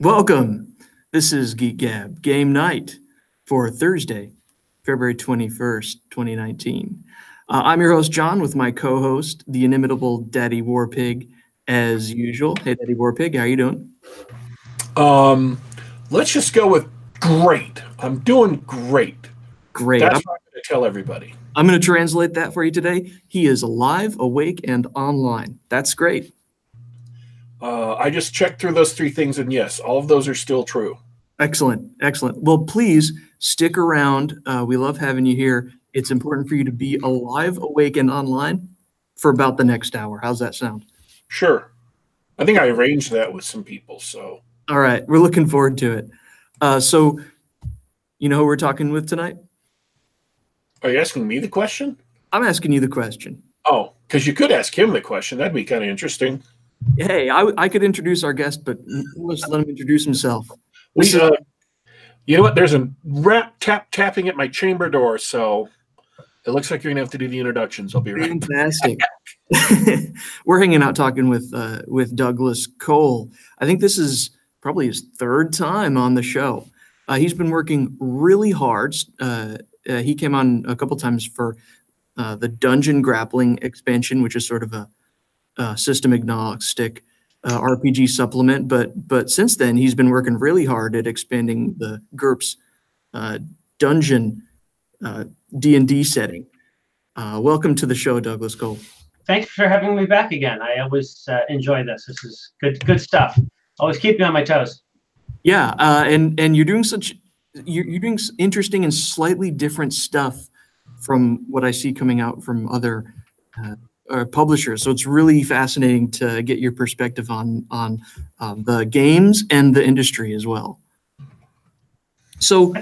Welcome. This is Geek Gab game night for Thursday, February 21st, 2019. Uh, I'm your host, John, with my co-host, the inimitable Daddy Warpig, as usual. Hey, Daddy Warpig, how you doing? Um, let's just go with great. I'm doing great. Great. That's I'm, what I'm going to tell everybody. I'm going to translate that for you today. He is alive, awake, and online. That's great. Uh, I just checked through those three things, and yes, all of those are still true. Excellent, excellent. Well, please stick around. Uh, we love having you here. It's important for you to be alive, awake, and online for about the next hour. How's that sound? Sure. I think I arranged that with some people. So, All right, we're looking forward to it. Uh, so, you know who we're talking with tonight? are you asking me the question? I'm asking you the question. Oh, because you could ask him the question. That'd be kind of interesting. Hey, I, I could introduce our guest, but let's let him introduce himself. We, uh, you know what? There's a rap tap tapping at my chamber door, so it looks like you're gonna have to do the introductions. I'll be right. Fantastic. We're hanging out talking with uh, with Douglas Cole. I think this is probably his third time on the show. Uh, he's been working really hard. Uh, uh, he came on a couple times for uh, the Dungeon Grappling expansion, which is sort of a, a system agnostic uh, RPG supplement. But but since then, he's been working really hard at expanding the GURPS uh, dungeon D and D setting. Uh, welcome to the show, Douglas Cole. Thanks for having me back again. I always uh, enjoy this. This is good, good stuff. Always keep me on my toes. Yeah, uh, and and you're doing such you're, you're doing interesting and slightly different stuff from what I see coming out from other uh, publishers. So it's really fascinating to get your perspective on on um, the games and the industry as well. So,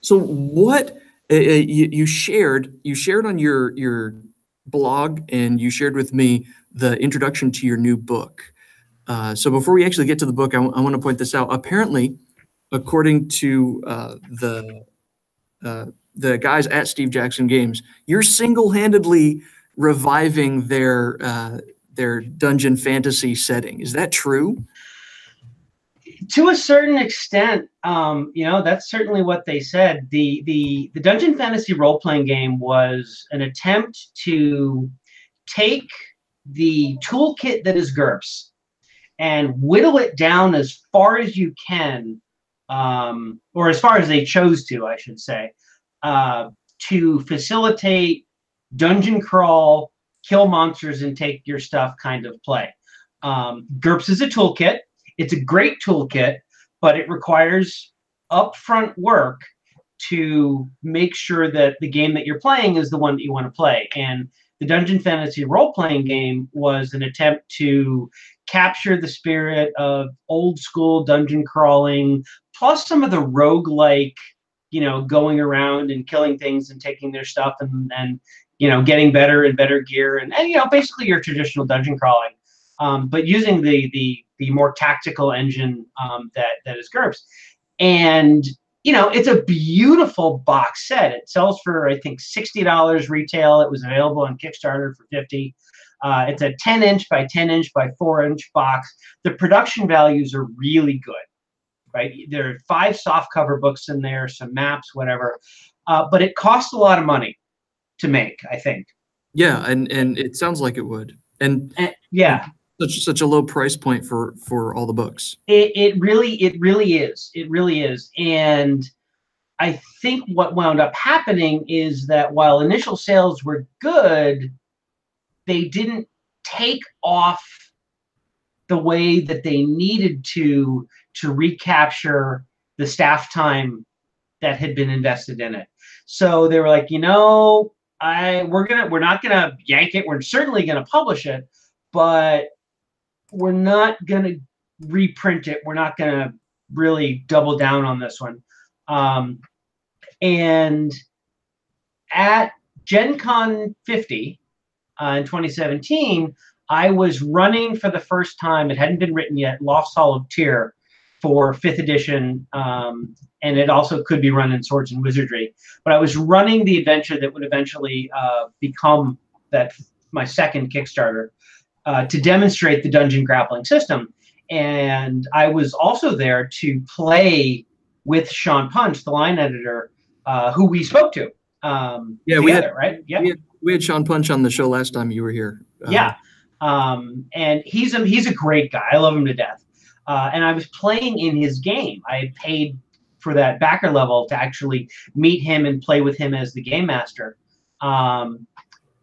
so what uh, uh, you, you shared you shared on your your blog and you shared with me the introduction to your new book. Uh, so before we actually get to the book, I want to point this out. Apparently, according to uh, the uh, the guys at Steve Jackson Games, you're single-handedly reviving their uh, their dungeon fantasy setting. Is that true? To a certain extent, um, you know, that's certainly what they said. The the the Dungeon Fantasy role playing game was an attempt to take the toolkit that is GURPS and whittle it down as far as you can, um, or as far as they chose to, I should say, uh, to facilitate dungeon crawl, kill monsters, and take your stuff kind of play. Um, GURPS is a toolkit. It's a great toolkit, but it requires upfront work to make sure that the game that you're playing is the one that you want to play. And the Dungeon Fantasy role playing game was an attempt to capture the spirit of old school dungeon crawling, plus some of the roguelike, you know, going around and killing things and taking their stuff and, and you know, getting better and better gear and, and you know, basically your traditional dungeon crawling. Um, but using the the the more tactical engine um, that that is GURPS. And you know, it's a beautiful box set. It sells for I think sixty dollars retail. It was available on Kickstarter for fifty. Uh, it's a 10 inch by 10 inch by 4 inch box. The production values are really good, right? There are five soft cover books in there, some maps, whatever. Uh, but it costs a lot of money to make, I think. Yeah, and and it sounds like it would. And And yeah, such such a low price point for for all the books. it, it really it really is it really is and i think what wound up happening is that while initial sales were good they didn't take off the way that they needed to to recapture the staff time that had been invested in it so they were like you know i we're gonna we're not gonna yank it we're certainly gonna publish it but we're not gonna reprint it. We're not to really double down on this one. Um, and at Gen Con 50 uh, in 2017, I was running for the first time, it hadn't been written yet, Lost Hall of Tyr for fifth edition, um, and it also could be run in Swords and Wizardry. But I was running the adventure that would eventually uh, become that my second Kickstarter uh, to demonstrate the dungeon grappling system. and I was also there to play with Sean Punch, the line editor, uh, who we spoke to. Um, Yeah, we had- right. Yeah, we had, we had Sean Punch on the show last time you were here. Uh, yeah. Um, and he's a he's a great guy. I love him to death. Uh, and I was playing in his game. I paid for that backer level to actually meet him and play with him as the game master. Um,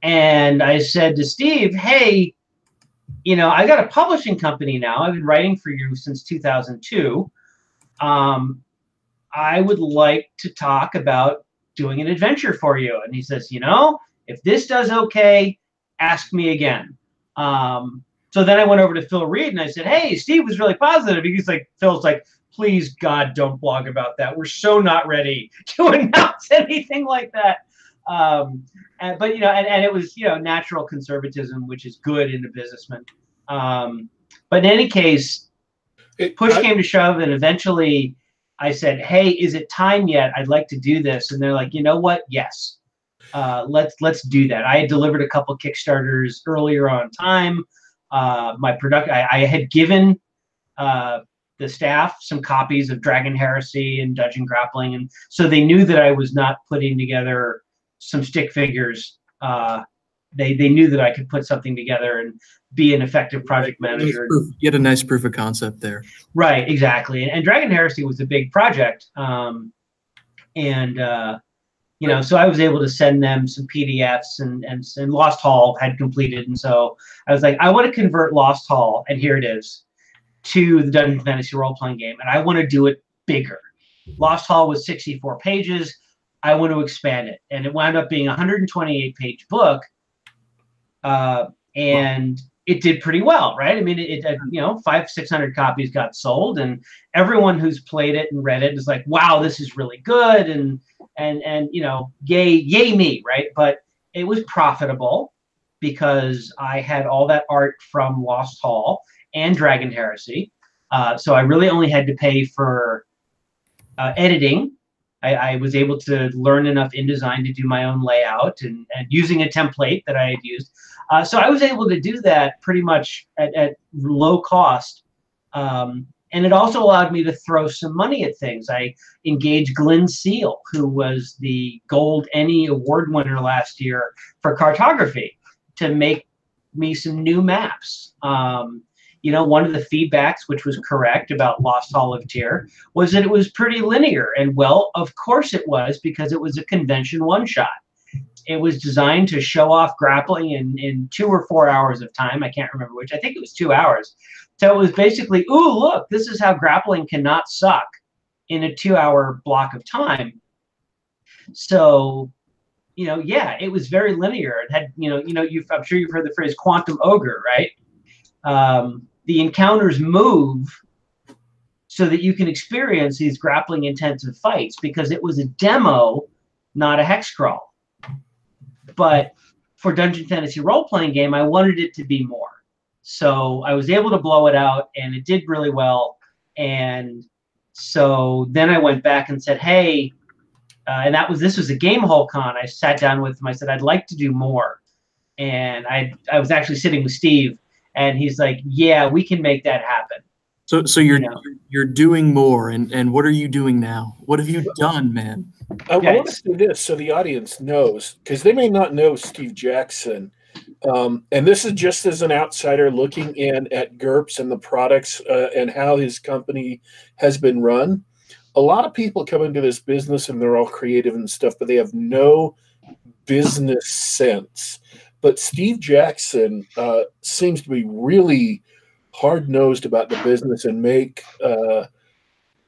and I said to Steve, "Hey, you know, I got a publishing company now. I've been writing for you since 2002. Um, I would like to talk about doing an adventure for you." And he says, "You know, if this does okay, ask me again." Um, so then I went over to Phil Reed and I said, "Hey, Steve was really positive." He's like, "Phil's like, please God, don't blog about that. We're so not ready to announce anything like that." Um, and, but you know, and, and it was you know natural conservatism, which is good in a businessman. Um, but in any case, It- push I- came to shove, and eventually I said, "Hey, is it time yet? I'd like to do this." And they're like, "You know what? Yes, uh, let's let's do that." I had delivered a couple Kickstarters earlier on time. Uh, my product, I, I had given uh, the staff some copies of Dragon Heresy and Dungeon Grappling, and so they knew that I was not putting together some stick figures. Uh, they they knew that I could put something together and be an effective project Nice manager. proof- You had a nice proof of concept there. Right, exactly. And, and Dragon Heresy was a big project. Um, and, uh, you know, so I was able to send them some PDFs and, and, and Lost Hall had completed. And so I was like, I want to convert Lost Hall, and here it is, to the Dungeon Fantasy role playing game. And I want to do it bigger. Lost Hall was 64 pages. I want to expand it. And it wound up being a 128 page book. Uh, and it did pretty well, right? I mean, it, it you know five six hundred copies got sold, and everyone who's played it and read it is like, wow, this is really good, and and and you know, yay yay me, right? But it was profitable because I had all that art from Lost Hall and Dragon Heresy, uh, so I really only had to pay for uh, editing. I, I was able to learn enough InDesign to do my own layout and, and using a template that I had used. Uh, so I was able to do that pretty much at, at low cost. Um, and it also allowed me to throw some money at things. I engaged Glynn Seal, who was the Gold ENnie Award winner last year for cartography, to make me some new maps. Um, you know, one of the feedbacks, which was correct about Lost Hall of Tyr, was that it was pretty linear. And well, of course it was, because it was a convention one shot it was designed to show off grappling in, in two or four hours of time. I can't remember which. I think it was two hours. So it was basically, ooh, look, this is how grappling cannot suck in a two hour block of time. So, you know, yeah, it was very linear. It had, you know, you know, you've, I'm sure you've heard the phrase quantum ogre, right? Um, the encounters move so that you can experience these grappling intensive fights because it was a demo, not a hex crawl but for Dungeon Fantasy role playing game, I wanted it to be more. So I was able to blow it out, and it did really well. And so then I went back and said, "Hey," uh, and that was this was a Gamehole Con. I sat down with him. I said, "I'd like to do more," and I I was actually sitting with Steve, and he's like, "Yeah, we can make that happen." So, so you're you're- you're doing more, and and what are you doing now? What have you done, man? I, Yeah, I want to it's- say this so the audience knows, because they may not know Steve Jackson. Um, and this is just as an outsider looking in at GURPS and the products uh, and how his company has been run. A lot of people come into this business and they're all creative and stuff, but they have no business sense. But Steve Jackson uh, seems to be really hard nosed about the business and make uh,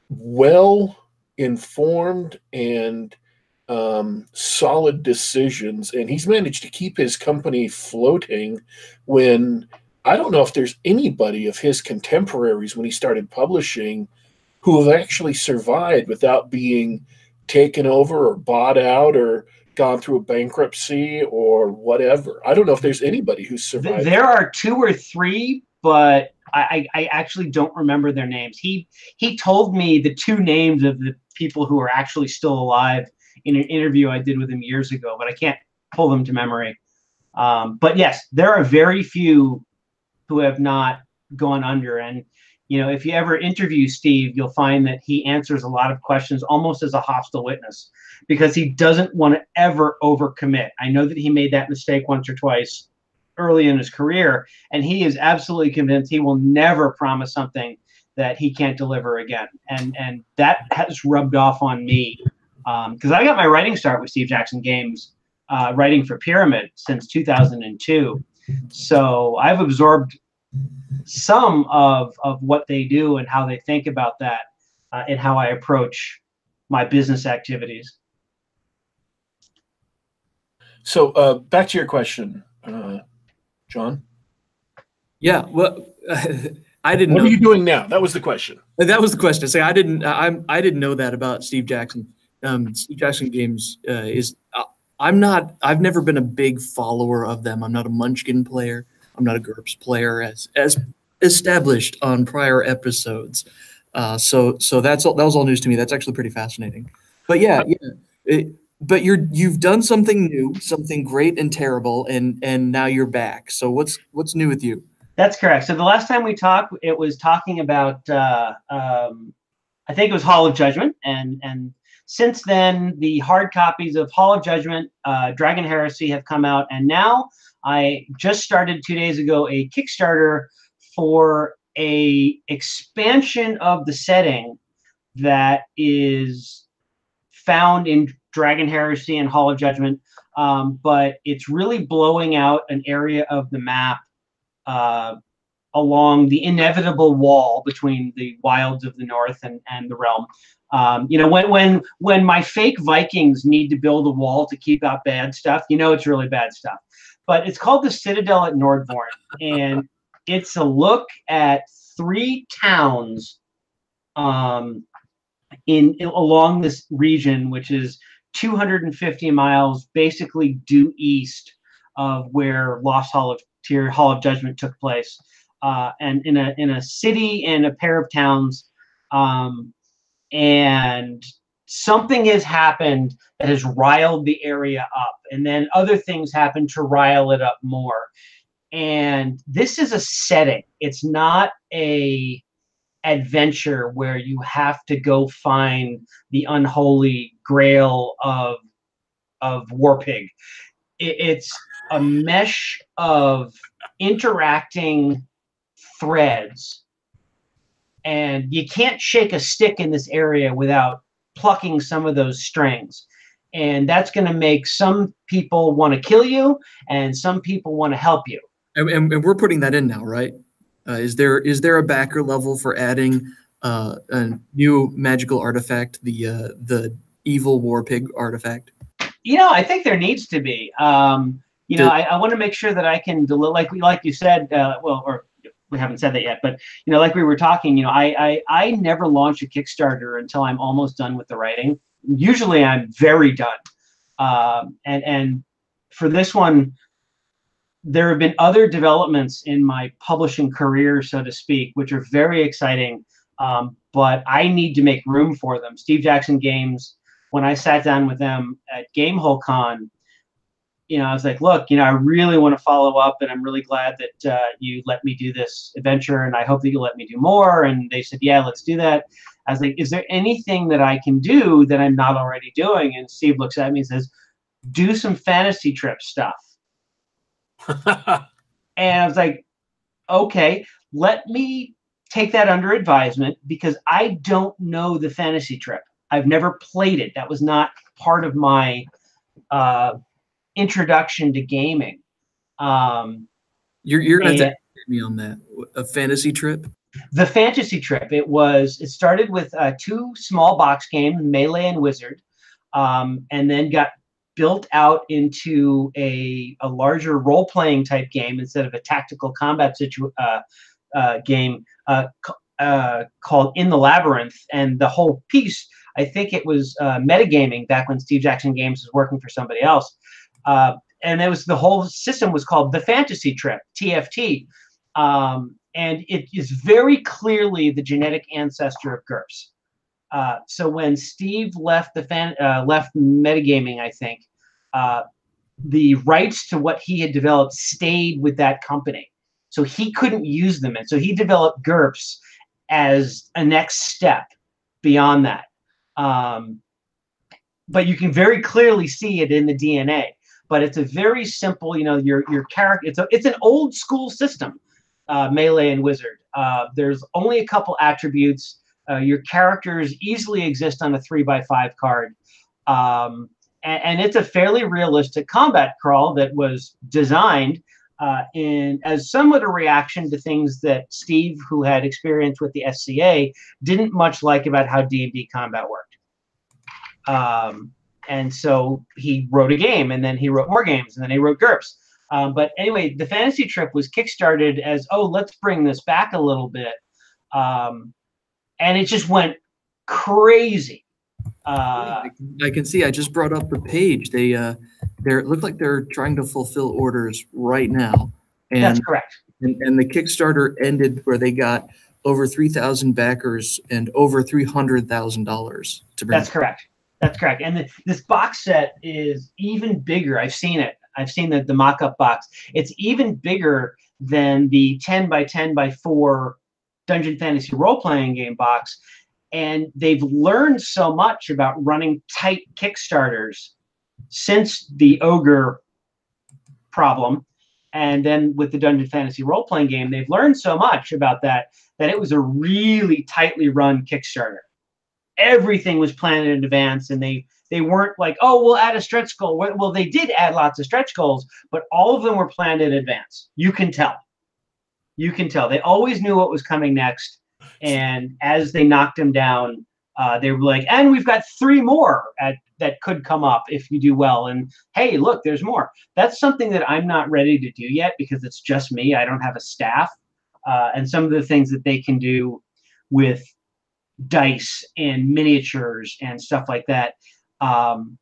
well informed and um, solid decisions. And he's managed to keep his company floating when I don't know if there's anybody of his contemporaries when he started publishing who have actually survived without being taken over or bought out or gone through a bankruptcy or whatever. I don't know if there's anybody who's survived. There are two or three, but I, I, I actually don't remember their names. He he told me the two names of the people who are actually still alive in an interview I did with him years ago, but I can't pull them to memory. Um, but yes, there are very few who have not gone under, and you know, if you ever interview Steve, you'll find that he answers a lot of questions almost as a hostile witness because he doesn't want to ever overcommit. I know that he made that mistake once or twice early in his career, and he is absolutely convinced he will never promise something that he can't deliver again. And and that has rubbed off on me because um, I got my writing start with Steve Jackson Games, uh, writing for Pyramid since 2002. So I've absorbed some of of what they do and how they think about that, uh, and how I approach my business activities. So uh, back to your question, uh, John. Yeah, well, I didn't. What know. are you doing now? That was the question. That was the question. Say, I didn't. I'm. I didn't know that about Steve Jackson. Um, Steve Jackson Games uh, is. Uh, I'm not. I've never been a big follower of them. I'm not a Munchkin player. I'm not a GURPS player, as as established on prior episodes. Uh, so so that's all. That was all news to me. That's actually pretty fascinating. But yeah, yeah. It, but you're you've done something new, something great and terrible, and and now you're back. So what's what's new with you? That's correct. So the last time we talked, it was talking about uh, um, I think it was Hall of Judgment, and and since then the hard copies of Hall of Judgment, uh, Dragon Heresy have come out, and now I just started two days ago a Kickstarter for a expansion of the setting that is found in Dragon Heresy and Hall of Judgment, um, but it's really blowing out an area of the map uh, along the inevitable wall between the wilds of the north and, and the realm. Um, you know, when when when my fake Vikings need to build a wall to keep out bad stuff, you know it's really bad stuff. But it's called the Citadel at Nordvorn, and it's a look at three towns um, in, in along this region, which is 250 miles basically due east of where Lost Hall of Hall of Judgment took place, uh, and in a in a city and a pair of towns, um, and something has happened that has riled the area up, and then other things happen to rile it up more. And this is a setting; it's not a adventure where you have to go find the unholy grail of of Warpig. It, it's a mesh of interacting threads, and you can't shake a stick in this area without plucking some of those strings. And that's going to make some people want to kill you, and some people want to help you. And, and, and we're putting that in now, right? Uh, is there is there a backer level for adding uh, a new magical artifact, the uh, the evil war pig artifact? You know, I think there needs to be. Um, you know, I, I want to make sure that I can deliver, like we like you said. Uh, well, or we haven't said that yet, but you know, like we were talking, you know, I I, I never launch a Kickstarter until I'm almost done with the writing. Usually, I'm very done. Um, and and for this one, there have been other developments in my publishing career, so to speak, which are very exciting. Um, but I need to make room for them. Steve Jackson Games, when I sat down with them at Gamehole Con, you know, I was like, look, you know, I really want to follow up, and I'm really glad that uh, you let me do this adventure, and I hope that you'll let me do more. And they said, yeah, let's do that. I was like, is there anything that I can do that I'm not already doing? And Steve looks at me and says, do some fantasy trip stuff and I was like, okay, let me take that under advisement because I don't know the fantasy trip. I've never played it. That was not part of my uh, introduction to gaming. Um, you're you're gonna have to me on that. A fantasy trip. The fantasy trip. It was. It started with uh, two small box games, Melee and Wizard, um, and then got built out into a, a larger role playing type game instead of a tactical combat situ- uh, uh, game uh, uh, called In the Labyrinth. And the whole piece, I think it was uh, metagaming back when Steve Jackson Games was working for somebody else. Uh, and it was the whole system was called the Fantasy Trip, TFT. Um, and it is very clearly the genetic ancestor of GURPS. Uh, so when Steve left the fan, uh, left metagaming, I think uh, the rights to what he had developed stayed with that company, so he couldn't use them, and so he developed GURPS as a next step beyond that. Um, but you can very clearly see it in the DNA. But it's a very simple, you know, your your character. It's a it's an old school system, uh, melee and wizard. Uh, there's only a couple attributes. Uh, your characters easily exist on a three by five card. Um, and, and, it's a fairly realistic combat crawl that was designed uh, in as somewhat a reaction to things that Steve, who had experience with the SCA, didn't much like about how D and D combat worked. Um, and so he wrote a game, and then he wrote more games, and then he wrote GURPS. Um, but anyway, the fantasy trip was kickstarted as, oh, let's bring this back a little bit, um, and it just went crazy. Uh, I can see. I just brought up the page. They uh, they look like they're trying to fulfill orders right now. And, that's correct. And, and the Kickstarter ended where they got over three thousand backers and over three hundred thousand dollars to bring. That's correct. That's correct. And the, this box set is even bigger. I've seen it. I've seen the, the mock-up box. It's even bigger than the 10 by 10 by 4 Dungeon Fantasy role-playing game box and they've learned so much about running tight kickstarters since the ogre problem and then with the dungeon fantasy role-playing game they've learned so much about that that it was a really tightly run kickstarter everything was planned in advance and they they weren't like oh we'll add a stretch goal well they did add lots of stretch goals but all of them were planned in advance you can tell you can tell they always knew what was coming next and as they knocked him down, uh, they were like, and we've got three more at, that could come up if you do well. And hey, look, there's more. That's something that I'm not ready to do yet because it's just me. I don't have a staff. Uh, and some of the things that they can do with dice and miniatures and stuff like that. Um,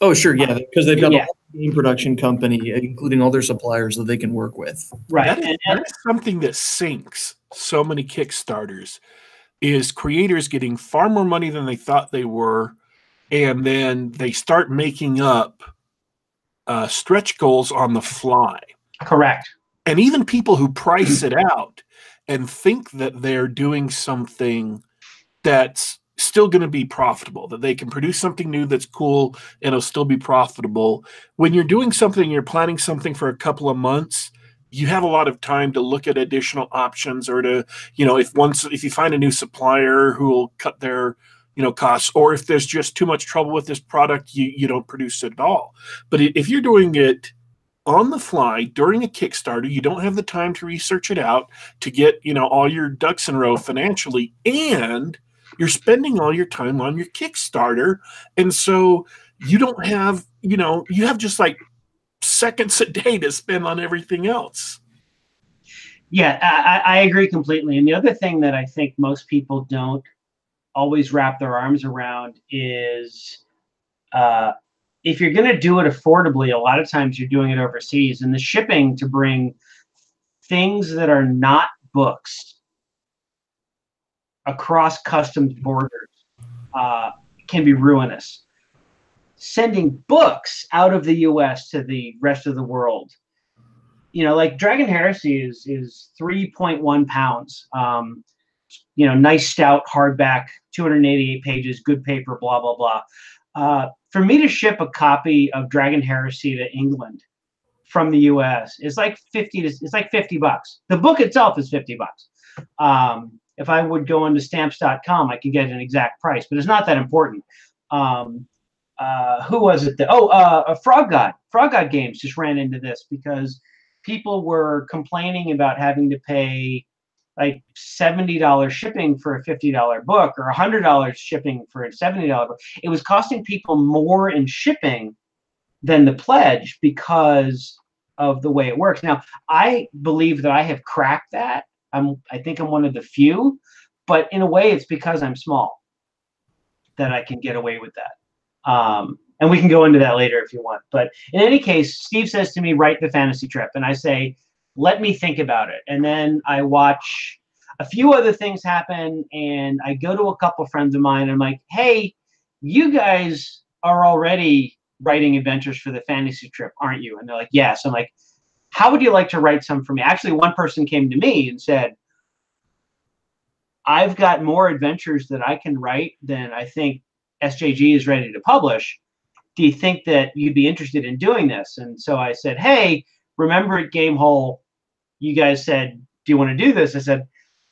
oh, sure. Yeah. Because they've got yeah. a game production company, including all their suppliers that they can work with. Right. That is, and, and, something that sinks so many Kickstarters is creators getting far more money than they thought they were, and then they start making up uh, stretch goals on the fly. Correct. And even people who price it out and think that they're doing something that's still going to be profitable, that they can produce something new that's cool and it'll still be profitable. When you're doing something, you're planning something for a couple of months, you have a lot of time to look at additional options or to you know if once if you find a new supplier who will cut their you know costs or if there's just too much trouble with this product you you don't produce it at all but if you're doing it on the fly during a kickstarter you don't have the time to research it out to get you know all your ducks in a row financially and you're spending all your time on your kickstarter and so you don't have you know you have just like seconds a day to spend on everything else. Yeah, I, I, agree completely. And the other thing that I think most people don't always wrap their arms around is uh, if you're going to do it affordably, a lot of times you're doing it overseas, and the shipping to bring things that are not books across customs borders uh, can be ruinous sending books out of the US to the rest of the world. You know, like Dragon Heresy is is 3.1 pounds. Um, you know, nice stout hardback, 288 pages, good paper, blah blah blah. Uh, for me to ship a copy of Dragon Heresy to England from the U.S. is like 50 to it's like 50 bucks. The book itself is 50 bucks. Um, if I would go into stamps.com, I could get an exact price, but it's not that important. Um, uh, who was it? That, oh, uh, Frog God. Frog God Games just ran into this because people were complaining about having to pay like $70 shipping for a $50 book or $100 shipping for a $70 book. It was costing people more in shipping than the pledge because of the way it works. Now, I believe that I have cracked that. I'm I think I'm one of the few, but in a way it's because I'm small that I can get away with that. Um, and we can go into that later if you want. But in any case, Steve says to me, write the fantasy trip. And I say, let me think about it. And then I watch a few other things happen and I go to a couple friends of mine and I'm like, hey, you guys are already writing adventures for the fantasy trip, aren't you? And they're like, yes. I'm like, how would you like to write some for me? Actually, one person came to me and said, I've got more adventures that I can write than I think SJG is ready to publish. Do you think that you'd be interested in doing this? And so I said, Hey, remember at Game Gamehole, you guys said, Do you want to do this? I said,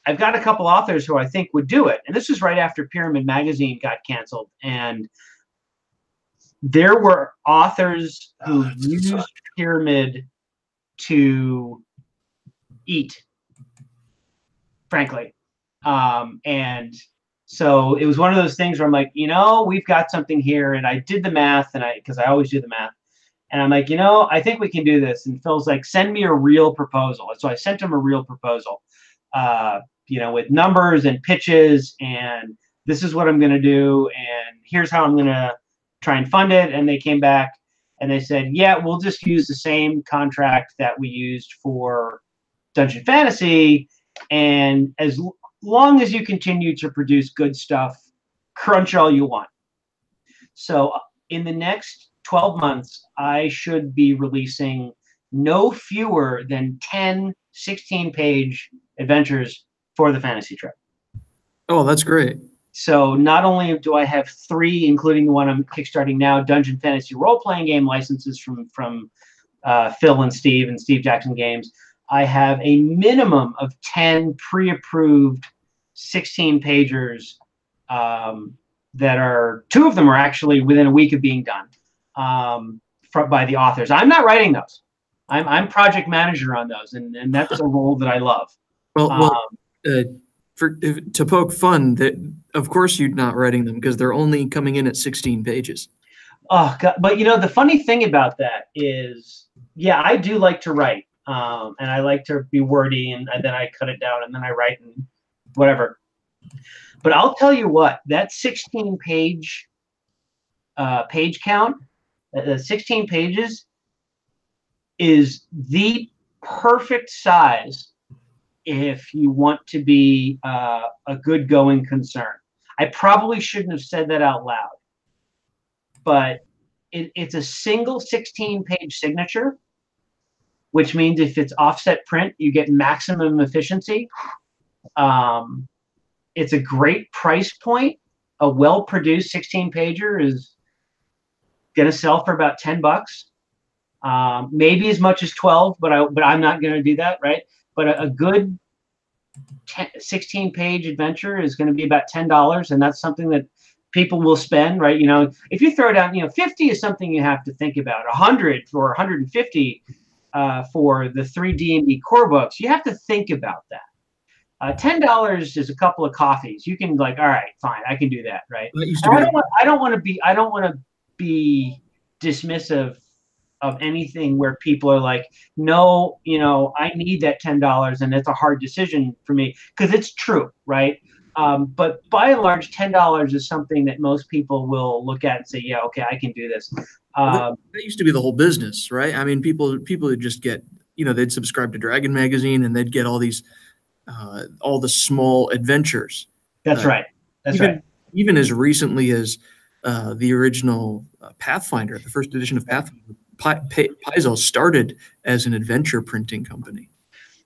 I've got a couple authors who I think would do it. And this was right after Pyramid Magazine got canceled. And there were authors who Oh, used Pyramid to eat, frankly. Um, and so it was one of those things where I'm like, you know, we've got something here. And I did the math, and I, because I always do the math. And I'm like, you know, I think we can do this. And Phil's like, send me a real proposal. And so I sent him a real proposal, uh, you know, with numbers and pitches. And this is what I'm going to do. And here's how I'm going to try and fund it. And they came back and they said, yeah, we'll just use the same contract that we used for Dungeon Fantasy. And as long as you continue to produce good stuff, crunch all you want. So uh, in the next 12 months, I should be releasing no fewer than 10 16 page adventures for the fantasy trip. Oh, that's great. So not only do I have three, including the one I'm kickstarting now, Dungeon Fantasy role playing game licenses from from uh, Phil and Steve and Steve Jackson Games, I have a minimum of ten pre-approved 16 pagers um, that are two of them are actually within a week of being done um, from, by the authors. I'm not writing those. I'm, I'm project manager on those, and, and that's a role that I love. Well, Um, well uh, for if, to poke fun, that of course you're not writing them because they're only coming in at 16 pages. Oh God! But you know the funny thing about that is, yeah, I do like to write, um, and I like to be wordy, and, and then I cut it down, and then I write and whatever. But I'll tell you what, that 16 page uh, page count, uh, the 16 pages, is the perfect size if you want to be uh, a good going concern. I probably shouldn't have said that out loud but it, it's a single 16 page signature, which means if it's offset print, you get maximum efficiency. Um, it's a great price point. A well produced 16 pager is going to sell for about 10 bucks, um, maybe as much as 12, but, I, but I'm not going to do that, right? But a, a good 10, 16 page adventure is going to be about $10, and that's something that people will spend, right? You know, if you throw down, you know, 50 is something you have to think about. 100 or 150 uh, for the three D&D core books, you have to think about that. Uh, Ten dollars is a couple of coffees. You can like, all right, fine, I can do that, right? That used to And I don't want, I don't want to be, I don't want to be dismissive of anything where people are like, no, you know, I need that ten dollars, and it's a hard decision for me because it's true, right? Um, but by and large, ten dollars is something that most people will look at and say, "Yeah, okay, I can do this." Um, that used to be the whole business, right? I mean, people people would just get you know they'd subscribe to Dragon magazine and they'd get all these uh, all the small adventures. that's Uh, right. That's even right. even as recently as uh, the original uh, Pathfinder, the first edition of Pathfinder, Pi- Paizo started as an adventure printing company.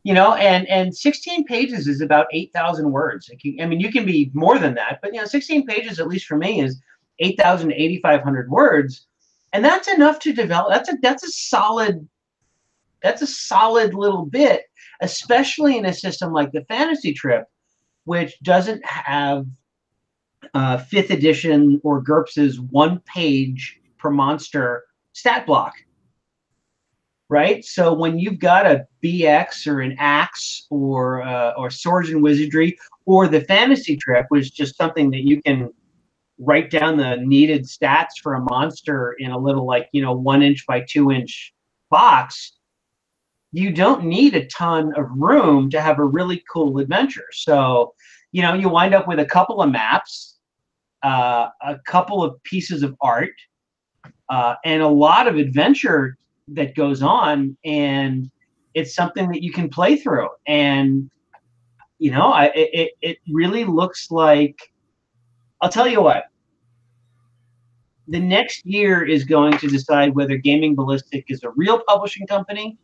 You know, and and sixteen pages is about eight thousand words. It can, I mean, you can be more than that, but you know, sixteen pages, at least for me, is eight thousand to eighty five hundred words, and that's enough to develop. That's a that's a solid. That's a solid little bit, especially in a system like the Fantasy Trip, which doesn't have uh, fifth edition or GURPS's one page per monster stat block. Right, so when you've got a BX or an ACKS or uh, or Swords and Wizardry or the Fantasy Trip, which is just something that you can write down the needed stats for a monster in a little like you know one inch by two inch box, you don't need a ton of room to have a really cool adventure. So, you know, you wind up with a couple of maps, uh, a couple of pieces of art, uh, and a lot of adventure that goes on, and it's something that you can play through. And you know, I it it- it really looks like. I'll tell you what. The next year is going to decide whether Gaming Ballistic is a real publishing company,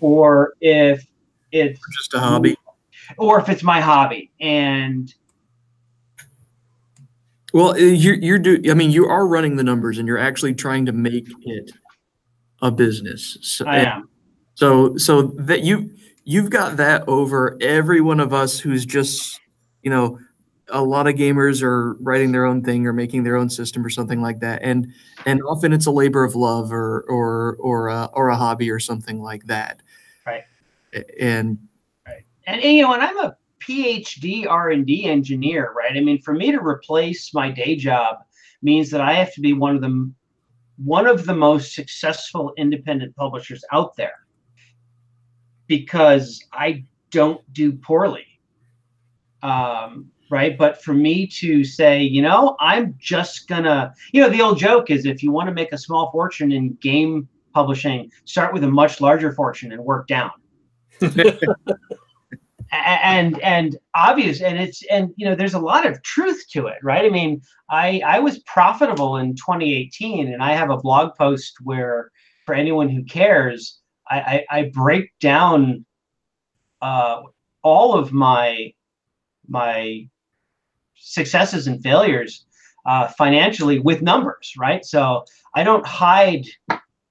or if it's Just a hobby. Or if it's my hobby. And well, uh, you're you're do. I mean, you are running the numbers, and you're actually trying to make it a business. So, I am. So so that you you've got that over every one of us who's just you know a lot of gamers are writing their own thing or making their own system or something like that and and often it's a labor of love or or or a, or a hobby or something like that right and and, and you know and i'm a phd r&d engineer right i mean for me to replace my day job means that i have to be one of the one of the most successful independent publishers out there because i don't do poorly um, right? But for me to say, you know, I'm just gonna, you know, the old joke is if you want to make a small fortune in game publishing, start with a much larger fortune and work down. and and obvious and it's and you know there's a lot of truth to it right i mean i i was profitable in 2018 and i have a blog post where for anyone who cares i i, I break down uh all of my my successes and failures uh, financially with numbers, right? So I don't hide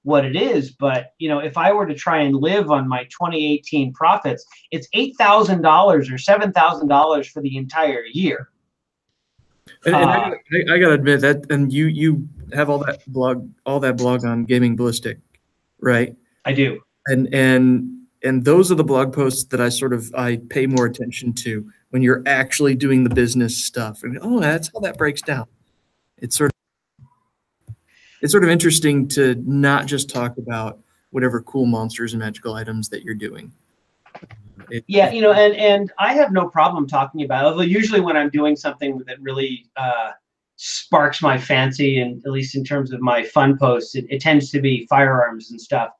what it is, but you know, if I were to try and live on my 2018 profits, it's eight thousand dollars or seven thousand dollars for the entire year. And, and uh, I, I, gotta admit that, and you you have all that blog, all that blog on gaming ballistic, right? I do. And and and those are the blog posts that I sort of I pay more attention to when you're actually doing the business stuff. And oh, that's how that breaks down. It's sort of it's sort of interesting to not just talk about whatever cool monsters and magical items that you're doing. It, yeah, you know, and and I have no problem talking about. It. Although usually when I'm doing something that really uh, sparks my fancy, and at least in terms of my fun posts, it, it tends to be firearms and stuff.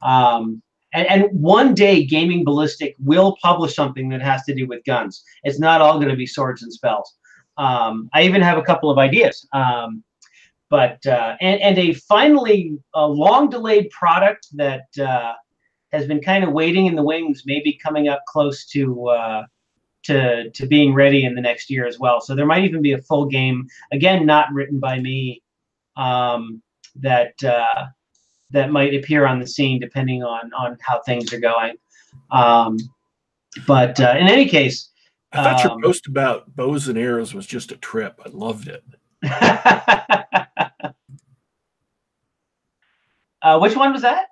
Um, and, and one day gaming ballistic will publish something that has to do with guns it's not all going to be swords and spells um, i even have a couple of ideas um, but uh, and, and a finally a long delayed product that uh, has been kind of waiting in the wings maybe coming up close to uh, to to being ready in the next year as well so there might even be a full game again not written by me um, that uh, that might appear on the scene depending on on how things are going. Um, but uh, in any case, I thought um, your post about bows and arrows was just a trip. I loved it. uh, which one was that?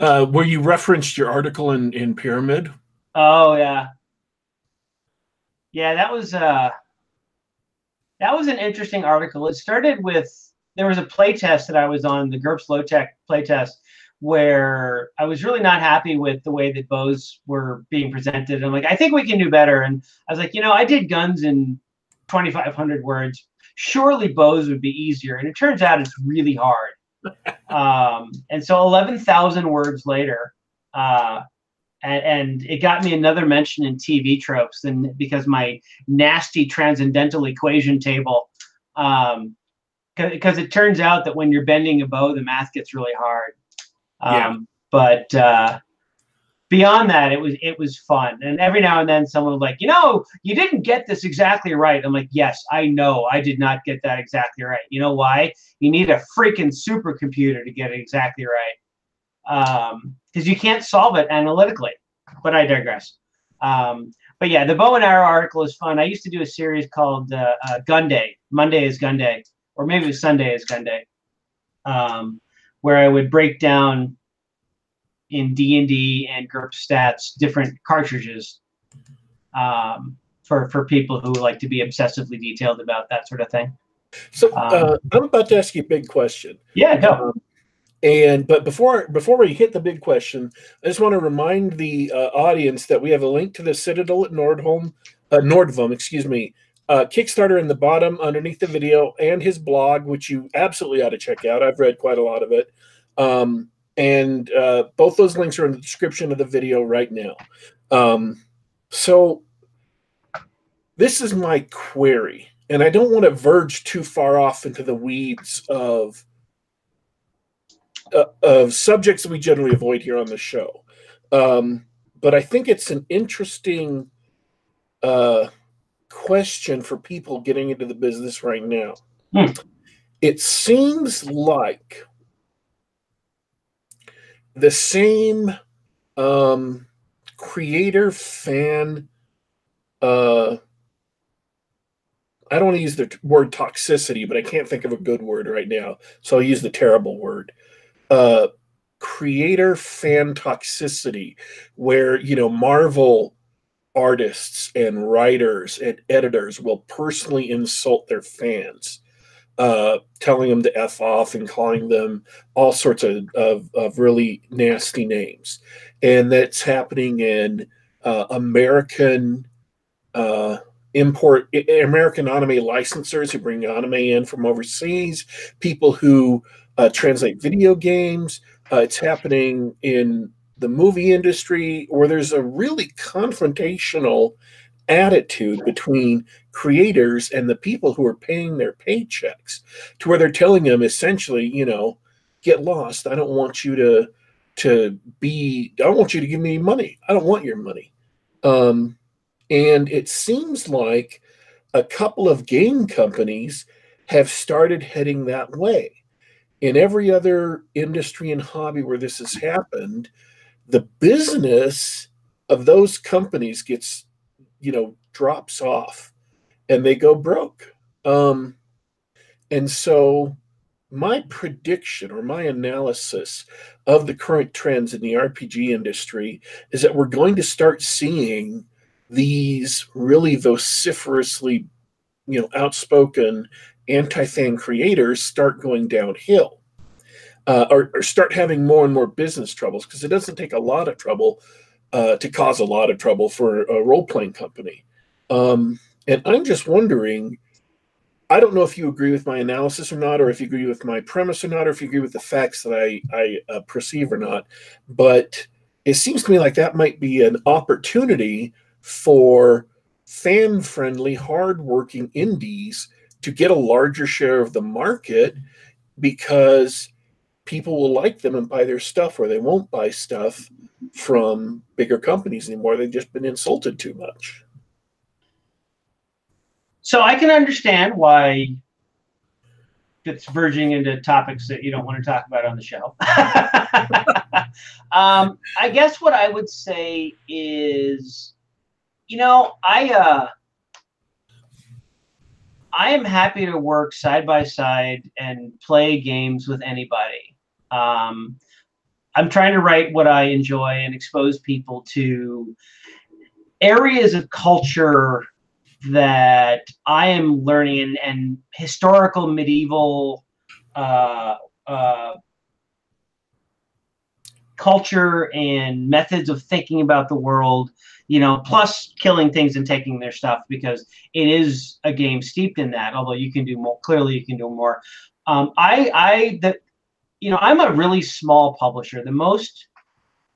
Uh, where you referenced your article in in Pyramid. Oh yeah, yeah. That was uh, that was an interesting article. It started with there was a play test that I was on, the GURPS Low Tech play test, where I was really not happy with the way that bows were being presented. I'm like, I think we can do better. And I was like, you know, I did guns in 2,500 words. Surely bows would be easier. And it turns out it's really hard. Um, and so 11,000 words later, uh, and, and, it got me another mention in TV tropes, and because my nasty transcendental equation table um, because it turns out that when you're bending a bow, the math gets really hard. Um, yeah. But uh, beyond that, it was it was fun. And every now and then, someone was like, you know, you didn't get this exactly right. I'm like, yes, I know, I did not get that exactly right. You know why? You need a freaking supercomputer to get it exactly right, because um, you can't solve it analytically. But I digress. Um, but yeah, the bow and arrow article is fun. I used to do a series called uh, uh, Gun Day. Monday is Gun Day or maybe Sunday is gun day, um, where I would break down in D and D and GURP stats different cartridges um, for for people who like to be obsessively detailed about that sort of thing. So uh, um, I'm about to ask you a big question. Yeah, go. Um, and but before before we hit the big question, I just want to remind the uh, audience that we have a link to the Citadel at Nordholm, uh, Nordvorn, excuse me, uh, Kickstarter in the bottom underneath the video and his blog, which you absolutely ought to check out. I've read quite a lot of it. Um, and uh, both those links are in the description of the video right now. Um, so this is my query, and I don't want to verge too far off into the weeds of uh, of subjects that we generally avoid here on the show. Um, but I think it's an interesting uh, question for people getting into the business right now. Hmm. It seems like the same um, creator fan. Uh, I don't want to use the word toxicity, but I can't think of a good word right now, so I'll use the terrible word. Uh, creator fan toxicity, where you know Marvel artists and writers and editors will personally insult their fans uh, telling them to F off and calling them all sorts of, of, of really nasty names. And that's happening in uh, American uh, import, American anime licensors who bring anime in from overseas, people who uh, translate video games. Uh, it's happening in the movie industry where there's a really confrontational attitude between creators and the people who are paying their paychecks to where they're telling them essentially you know get lost. I don't want you to to be i don't want you to give me money. I don't want your money. Um and it seems like a couple of game companies have started heading that way. In every other industry and hobby where this has happened the business of those companies gets you know drops off and they go broke. Um and so my prediction or my analysis of the current trends in the RPG industry is that we're going to start seeing these really vociferously you know outspoken anti-fan creators start going downhill uh, or, or, start having more and more business troubles because it doesn't take a lot of trouble uh, to cause a lot of trouble for a role-playing company. Um, and i'm just wondering i don't know if you agree with my analysis or not or if you agree with my premise or not or if you agree with the facts that i, I uh, perceive or not but it seems to me like that might be an opportunity for fan-friendly hard-working indies to get a larger share of the market because people will like them and buy their stuff or they won't buy stuff from bigger companies anymore. They've just been insulted too much. So i can understand why it's verging into topics that you don't want to talk about on the show. Um, i guess what i would say is you know i uh I am happy to work side by side and play games with anybody. Um, I'm trying to write what I enjoy and expose people to areas of culture that I am learning and, and historical medieval uh, uh, culture and methods of thinking about the world you know plus killing things and taking their stuff because it is a game steeped in that although you can do more clearly you can do more. Um, i i the you know, I'm a really small publisher. The most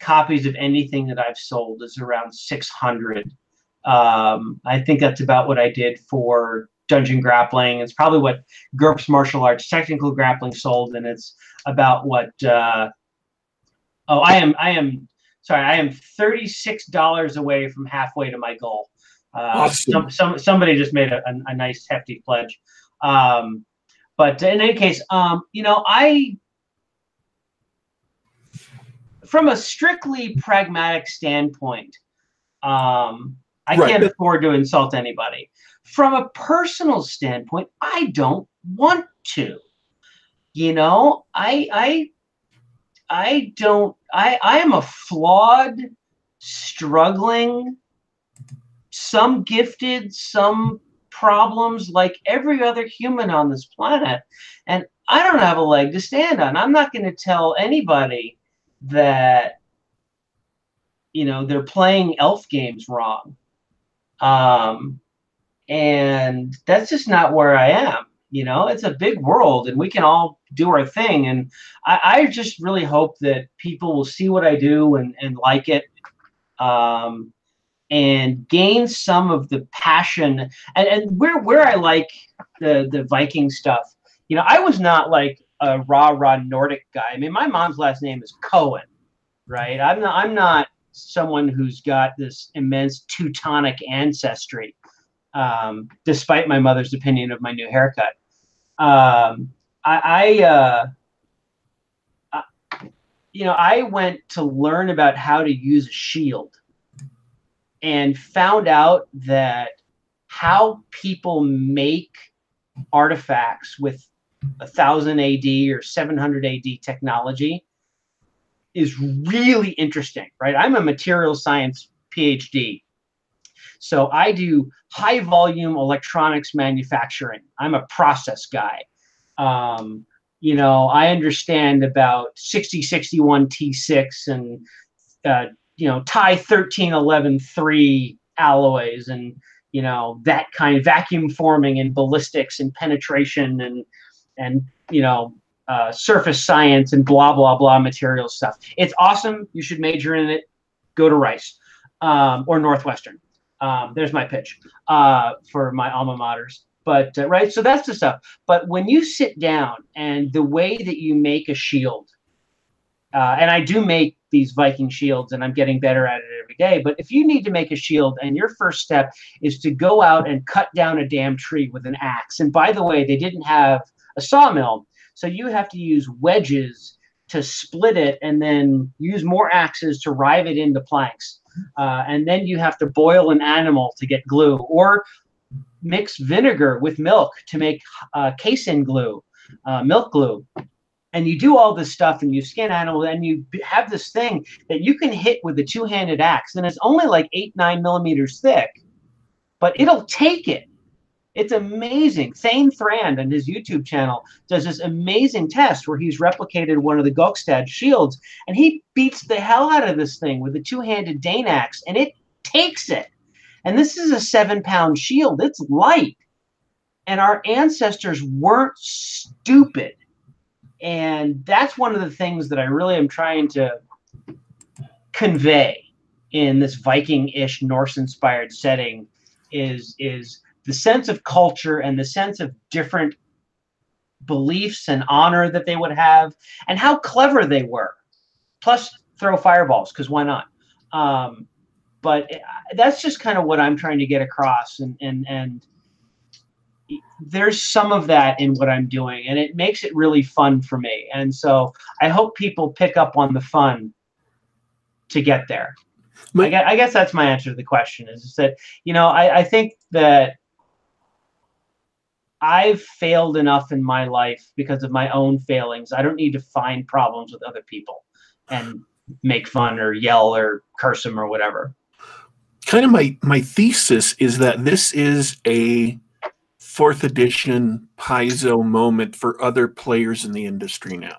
copies of anything that I've sold is around 600. Um, I think that's about what I did for Dungeon Grappling. It's probably what GURPS Martial Arts Technical Grappling sold, and it's about what. Uh, oh, I am. I am. Sorry, I am thirty six dollars away from halfway to my goal. Uh, awesome. some, some, somebody just made a, a, a nice hefty pledge. Um, but in any case, um, you know, I from a strictly pragmatic standpoint, um, I right. can't afford to insult anybody. From a personal standpoint, I don't want to. You know, I I I don't I I am a flawed, struggling, some gifted, some problems like every other human on this planet. And I don't have a leg to stand on. I'm not going to tell anybody that you know they're playing elf games wrong. Um and that's just not where i am you know? It's a big world and we can all do our thing. And i, I just really hope that people will see what i do and, and like it um and gain some of the passion. And, and where where i like the the viking stuff you know i was not like a rah rah Nordic guy. I mean, my mom's last name is Cohen, right? I'm not. I'm not. someone who's got this immense Teutonic ancestry, um, despite my mother's opinion of my new haircut. Um, I, I, uh, I, you know, I went to learn about how to use a shield and found out that how people make artifacts with a thousand AD or 700 AD technology is really interesting, right? I'm a material science PhD. So I do high volume electronics manufacturing. I'm a process guy. Um, you know, I understand about 6061 T6 and, uh, you know, Ti 1311 alloys and, you know, that kind of vacuum forming and ballistics and penetration and, and, you know, uh, surface science and blah blah blah material stuff. It's awesome. You should major in it. Go to Rice um, or Northwestern. Um, there's my pitch uh, for my alma maters. But uh, right, so that's the stuff. But when you sit down and the way that you make a shield, uh, and I do make these Viking shields, and I'm getting better at it every day. But if you need to make a shield, and your first step is to go out and cut down a damn tree with an axe, and by the way, they didn't have a sawmill so you have to use wedges to split it and then use more axes to rive it into planks. Uh, and then you have to boil an animal to get glue or mix vinegar with milk to make uh, casein glue, uh, milk glue. And you do all this stuff and you skin animals and you have this thing that you can hit with a two handed axe. And it's only like eight, nine millimeters thick, but it'll take it it's amazing. Thegn Thrand and his YouTube channel does this amazing test where he's replicated one of the Gokstad shields and he beats the hell out of this thing with a two-handed Dane axe and it takes it. And this is a seven pound shield. It's light. And our ancestors weren't stupid. And that's one of the things that I really am trying to convey in this Viking-ish Norse-inspired setting is is the sense of culture and the sense of different beliefs and honor that they would have and how clever they were. Plus throw fireballs because why not? Um, but that's just kind of what i'm trying to get across and and and there's some of that in what i'm doing and it makes it really fun for me. And so i hope people pick up on the fun to get there. My, I, guess, I guess that's my answer to the question is that you know I, I think that I've failed enough in my life because of my own failings. I don't need to find problems with other people and make fun or yell or curse them or whatever. Kind of my my thesis is that this is a fourth edition Paizo moment for other players in the industry now.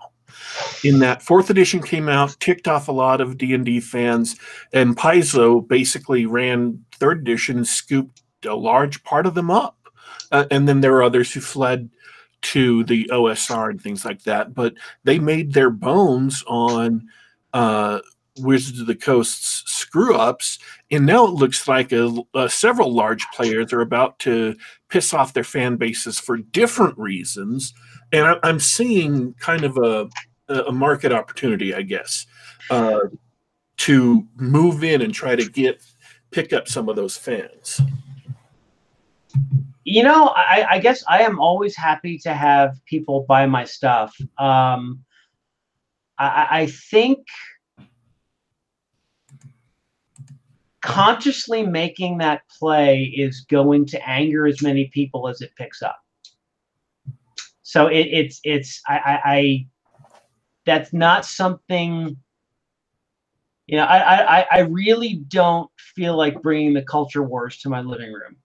In that fourth edition came out, ticked off a lot of D and D fans, and Paizo basically ran third edition scooped a large part of them up uh, and then there are others who fled to the OSR and things like that. But they made their bones on uh, Wizards of the Coast's screw ups, and now it looks like a, a, several large players are about to piss off their fan bases for different reasons. And I, am seeing kind of a, a market opportunity, I guess, uh, to move in and try to get pick up some of those fans. You know, I, I, guess I am always happy to have people buy my stuff. Um, I, I think consciously making that play is going to anger as many people as it picks up. So it, it's it's I, I, I that's not something you know I, I I really don't feel like bringing the culture wars to my living room.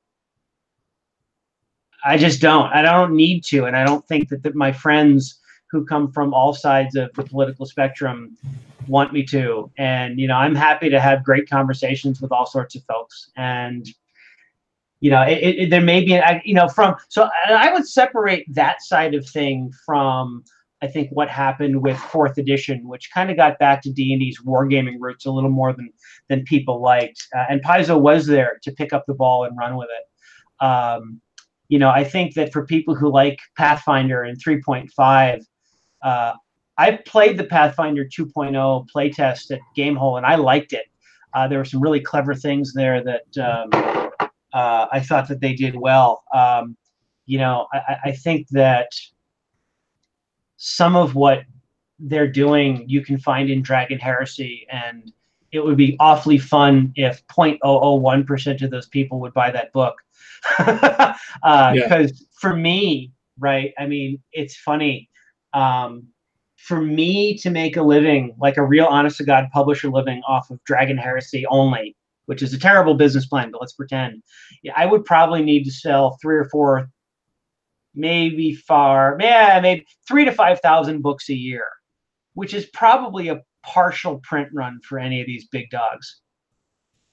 I just don't. I don't need to, and I don't think that, that my friends who come from all sides of the political spectrum want me to. And you know, I'm happy to have great conversations with all sorts of folks. And you know, it, it, there may be, you know, from so I would separate that side of thing from I think what happened with fourth edition, which kind of got back to D and D's wargaming roots a little more than than people liked. Uh, and Paizo was there to pick up the ball and run with it. Um, you know, I think that for people who like Pathfinder and 3.5, uh, I played the Pathfinder 2.0 playtest at Gamehole and I liked it. Uh, there were some really clever things there that um, uh, I thought that they did well. Um, you know, I, I think that some of what they're doing you can find in Dragon Heresy, and it would be awfully fun if 0.001% of those people would buy that book. Because uh, yeah. for me, right, I mean, it's funny. Um, for me to make a living, like a real honest to God publisher living off of Dragon Heresy only, which is a terrible business plan, but let's pretend, yeah, I would probably need to sell three or four, maybe far, yeah, maybe three to 5,000 books a year, which is probably a partial print run for any of these big dogs.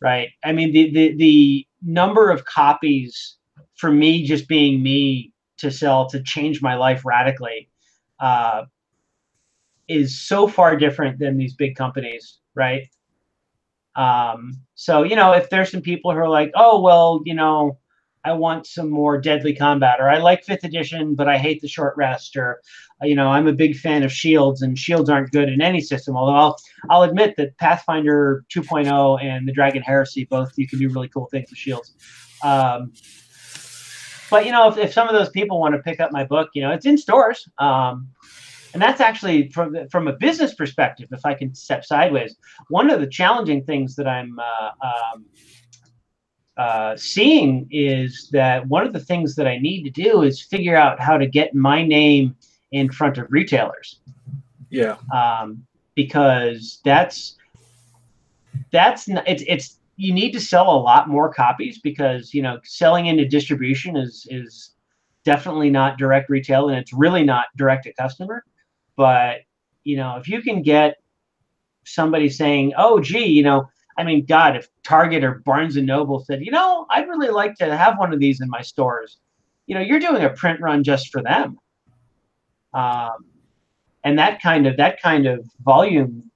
Right. I mean, the, the, the number of copies for me just being me to sell to change my life radically uh, is so far different than these big companies, right? Um, so you know, if there's some people who are like, oh well, you know, I want some more deadly combat, or I like fifth edition, but I hate the short rest, or you know, I'm a big fan of shields, and shields aren't good in any system. Although I'll I'll admit that Pathfinder 2.0 and the Dragon Heresy both you can do really cool things with shields. Um, but you know, if, if some of those people want to pick up my book, you know, it's in stores. Um, and that's actually from from a business perspective. If I can step sideways, one of the challenging things that I'm uh, um, uh, seeing is that one of the things that I need to do is figure out how to get my name in front of retailers. Yeah. Um, because that's that's it's it's you need to sell a lot more copies because you know selling into distribution is is definitely not direct retail and it's really not direct to customer but you know, if you can get somebody saying, "Oh, gee, you know," I mean, God, if Target or Barnes and Noble said, "You know, I'd really like to have one of these in my stores," you know, you're doing a print run just for them. Um, and that kind of that kind of volume,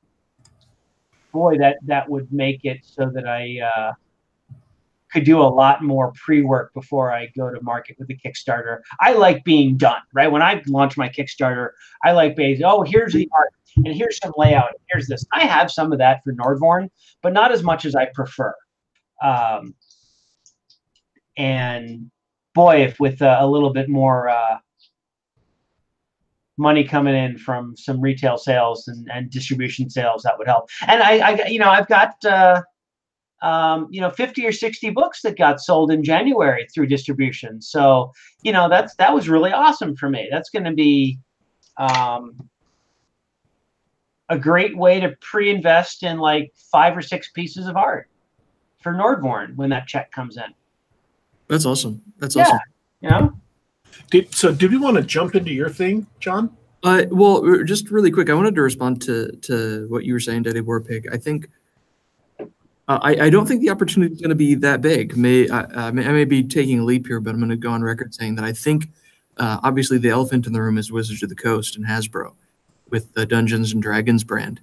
boy, that that would make it so that I. Uh, could do a lot more pre-work before I go to market with the Kickstarter. I like being done, right? When I launch my Kickstarter, I like being, oh, here's the art and here's some layout. Here's this. I have some of that for Nordvorn, but not as much as I prefer. Um, and boy, if with a, a little bit more uh, money coming in from some retail sales and, and distribution sales, that would help. And I, I you know, I've got. Uh, um, you know, 50 or 60 books that got sold in January through distribution. So, you know, that's that was really awesome for me. That's going to be um, a great way to pre-invest in like five or six pieces of art for Nordvorn when that check comes in. That's awesome. That's yeah, awesome. You know. Did, so, did we want to jump into your thing, John? Uh, well, just really quick, I wanted to respond to to what you were saying, Daddy Warpig. I think uh, I, I, don't think the opportunity is going to be that big. May I, I, may I, may be taking a leap here, but I'm going to go on record saying that I think, uh, obviously, the elephant in the room is Wizards of the Coast and Hasbro, with the Dungeons and Dragons brand.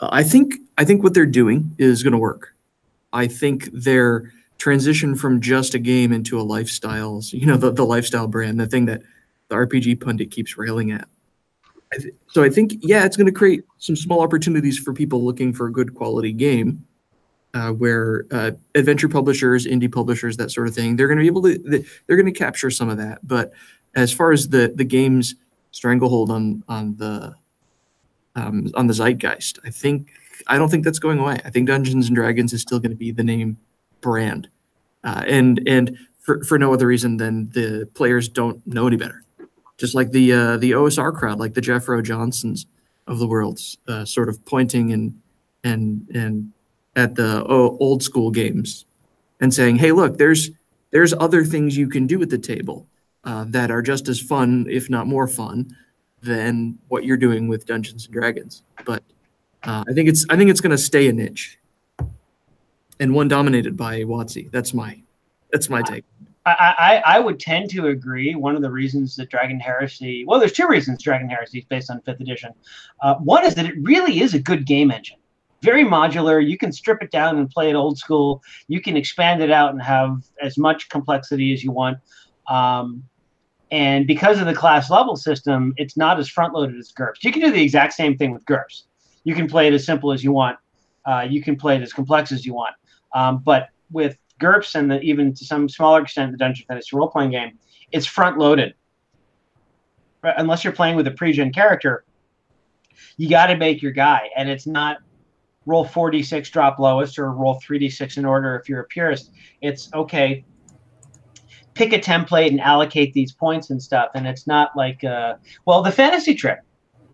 Uh, I think I think what they're doing is going to work. I think their transition from just a game into a lifestyle, you know, the, the lifestyle brand, the thing that the RPG pundit keeps railing at. so I think, yeah, it's going to create some small opportunities for people looking for a good quality game uh, where uh, adventure publishers, indie publishers, that sort of thing, they're going to be able to they're going to capture some of that. But as far as the the game's stranglehold on on the um, on the zeitgeist, I think I don't think that's going away. I think Dungeons and Dragons is still going to be the name brand, uh, and and for for no other reason than the players don't know any better. Just like the uh, the OSR crowd, like the Jeffro Johnsons of the world, uh, sort of pointing and and and at the old school games and saying, "Hey, look, there's there's other things you can do at the table uh, that are just as fun, if not more fun, than what you're doing with Dungeons and Dragons." But uh, I think it's I think it's going to stay a niche, and one dominated by WotC. That's my that's my take. I, I, I would tend to agree. One of the reasons that Dragon Heresy, well, there's two reasons Dragon Heresy is based on fifth edition. Uh, one is that it really is a good game engine very modular. You can strip it down and play it old school. You can expand it out and have as much complexity as you want. Um, and because of the class level system, it's not as front loaded as GURPS. You can do the exact same thing with GURPS. You can play it as simple as you want. uh, you can play it as complex as you want. Um, but with GURPS and the, even to some smaller extent the Dungeon Fantasy role playing game, it's front loaded. Unless you're playing with a pre-gen character, you got to make your guy, and it's not roll 4d6 drop lowest or roll 3d6 in order if you're a purist. It's okay. Pick a template and allocate these points and stuff, and it's not like uh, well the fantasy trip.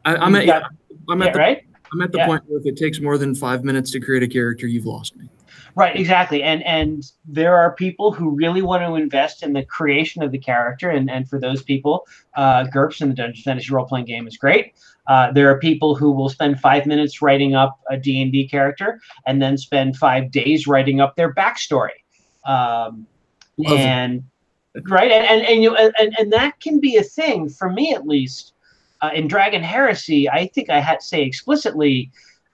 I, I'm at, got- yeah, I'm at Yeah, the, right. I'm at the Yeah. point where if it takes more than five minutes to create a character, you've lost me. Right, exactly. And and there are people who really want to invest in the creation of the character, and, and for those people, uh, GURPS in the Dungeon Fantasy role playing game is great. Uh, there are people who will spend five minutes writing up a D and D character, and then spend five days writing up their backstory. Um, Love it. and right, and and and you and, and that can be a thing for me at least. Uh, in Dragon Heresy, I think I had to say explicitly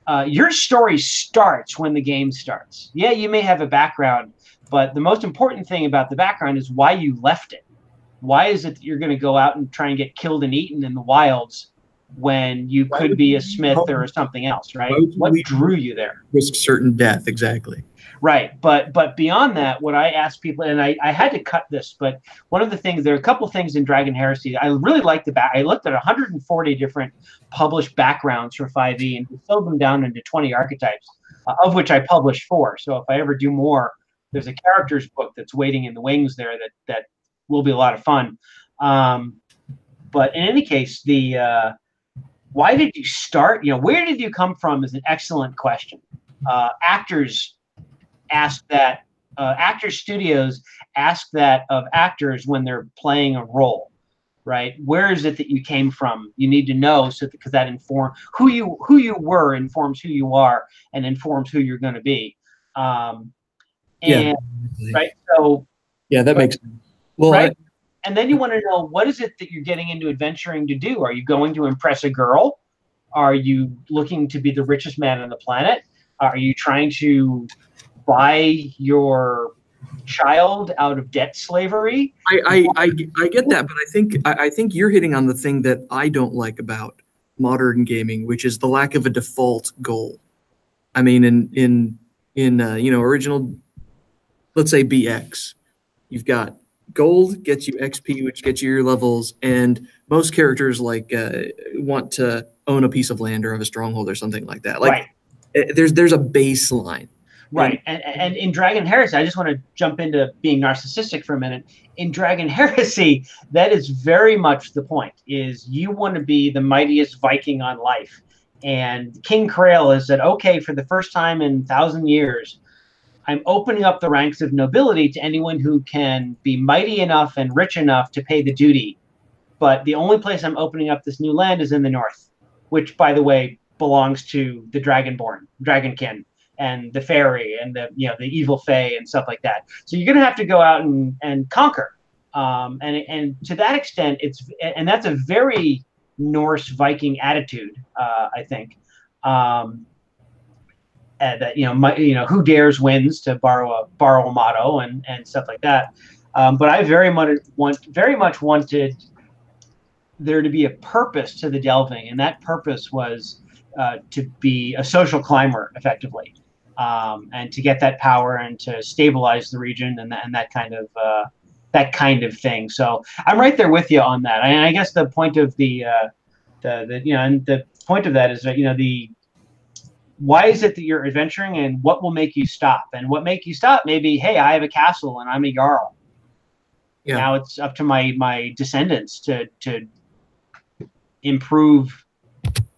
uh, your story starts when the game starts. Yeah, you may have a background, but the most important thing about the background is why you left it. Why is it that you're going to go out and try and get killed and eaten in the wilds when you Why could be a smith or something else, right? Why would you What drew you there? Risk certain death, exactly. Right, but but beyond that, what I ask people, and I, I had to cut this, but one of the things there are a couple things in Dragon Heresy. I really like the back. I looked at 140 different published backgrounds for 5e and filled them down into 20 archetypes, uh, of which I published four. So if I ever do more, there's a characters book that's waiting in the wings there that that will be a lot of fun. Um, but in any case, the uh, why did you start? You know, where did you come from? Is an excellent question. Uh, actors ask that uh, actor studios ask that of actors when they're playing a role right where is it that you came from you need to know so because that inform who you who you were informs who you are and informs who you're going to be um Yeah. right so Yeah, that Right. makes sense. Well, Right. and then you want to know what is it that you're getting into adventuring to do are you going to impress a girl are you looking to be the richest man on the planet are you trying to buy your child out of debt slavery I, I, I, I get that, but I think I, I think you're hitting on the thing that I don't like about modern gaming, which is the lack of a default goal. I mean, in in in uh, you know original, let's say BX, you've got gold gets you XP, which gets you your levels, and most characters like uh, want to own a piece of land or have a stronghold or something like that. Like right eh, there's there's a baseline. Right. And, and in Dragon Heresy, I just want to jump into being narcissistic for a minute. In Dragon Heresy, that is very much the point, is you want to be the mightiest Viking on life. And King Krail has said, okay, for the first time in thousand years, I'm opening up the ranks of nobility to anyone who can be mighty enough and rich enough to pay the duty. But the only place I'm opening up this new land is in the north, which, by the way, belongs to the Dragonborn, Dragonkin and the fairy and the you know the evil fae and stuff like that. So you're gonna have to go out and and conquer. Um, and and to that extent, it's and that's a very Norse Viking attitude, uh, I think. Um, and that you know, my, you know, who dares wins to borrow a borrow a motto and and stuff like that. Um, but I very much want very much wanted there to be a purpose to the delving, and that purpose was uh, to be a social climber effectively um, and to get that power and to stabilize the region and, that and that kind of uh, that kind of thing. So I'm right there with you on that. And I guess the point of the uh, the, the you know and the point of that is that you know the why is it that you're adventuring and what will make you stop and what make you stop maybe hey I have a castle and I'm a jarl. Yeah. Now it's up to my my descendants to to improve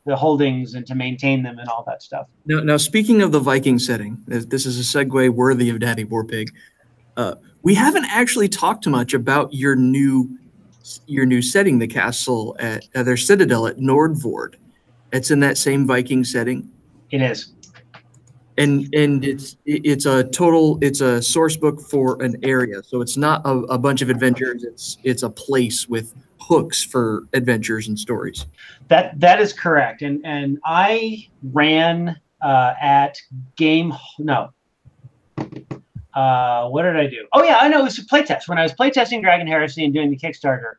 the holdings and to maintain them and all that stuff. Now, now speaking of the Viking setting, this this is a segue worthy of Daddy Warpig. Uh, we haven't actually talked much about your new your new setting, the castle at uh, their citadel at Nordvorn. It's in that same Viking setting, It is. and and it's it's a total it's a source book for an area, so it's not a, a bunch of adventures. It's it's a place with hooks for adventures and stories. That that is correct. And and I ran uh, at game no. Uh, what did I do? Oh yeah, I know it was a playtest. When I was playtesting Dragon Heresy and doing the Kickstarter,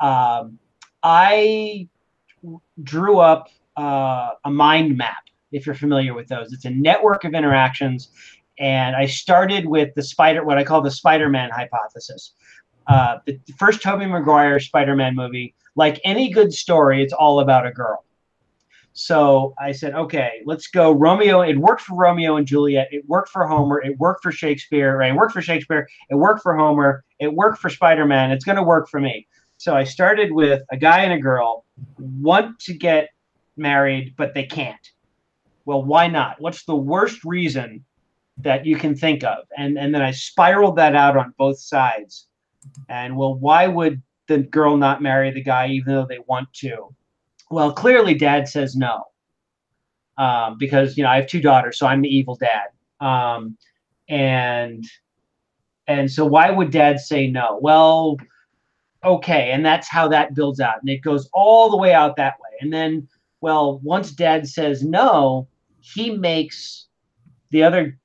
um, I drew up uh, a mind map if you're familiar with those. It's a network of interactions. And I started with the spider, what I call the Spider-Man hypothesis. Uh, the first Tobey Maguire Spider-Man movie, like any good story, it's all about a girl. So I said, okay, let's go. Romeo, it worked for Romeo and Juliet. It worked for Homer. It worked for Shakespeare. Right? It worked for Shakespeare. It worked for Homer. It worked for Spider Man. It's going to work for me. So I started with a guy and a girl want to get married, but they can't. Well, why not? What's the worst reason that you can think of? And and then I spiraled that out on both sides. And well, why would the girl not marry the guy even though they want to? Well, clearly, dad says no. Um, because you know I have two daughters, so I'm the evil dad. Um, and and so why would dad say no? Well, okay, and that's how that builds out, and it goes all the way out that way. And then, well, once dad says no, he makes the other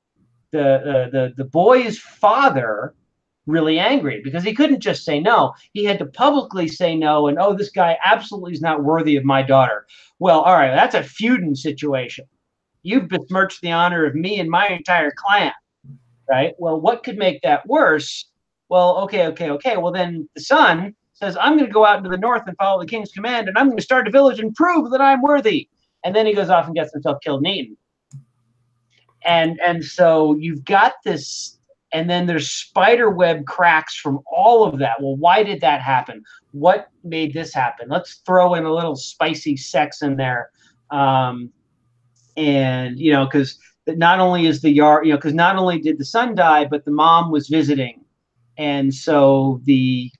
the uh, the the boy's father really angry because he couldn't just say no. He had to publicly say no and, oh, this guy absolutely is not worthy of my daughter. Well, all right, that's a feuding situation. You've besmirched the honor of me and my entire clan, right? Well, what could make that worse? Well, okay, okay, okay. Well, then the son says, I'm going to go out into the north and follow the king's command, and I'm going to start a village and prove that I'm worthy. And then he goes off and gets himself killed and eaten. And and so you've got this and then there's spider web cracks from all of that. Well, why did that happen? What made this happen? Let's throw in a little spicy sex in there, um, and you know, because not only is the yard, you know, because not only did the son die, but the mom was visiting, and so the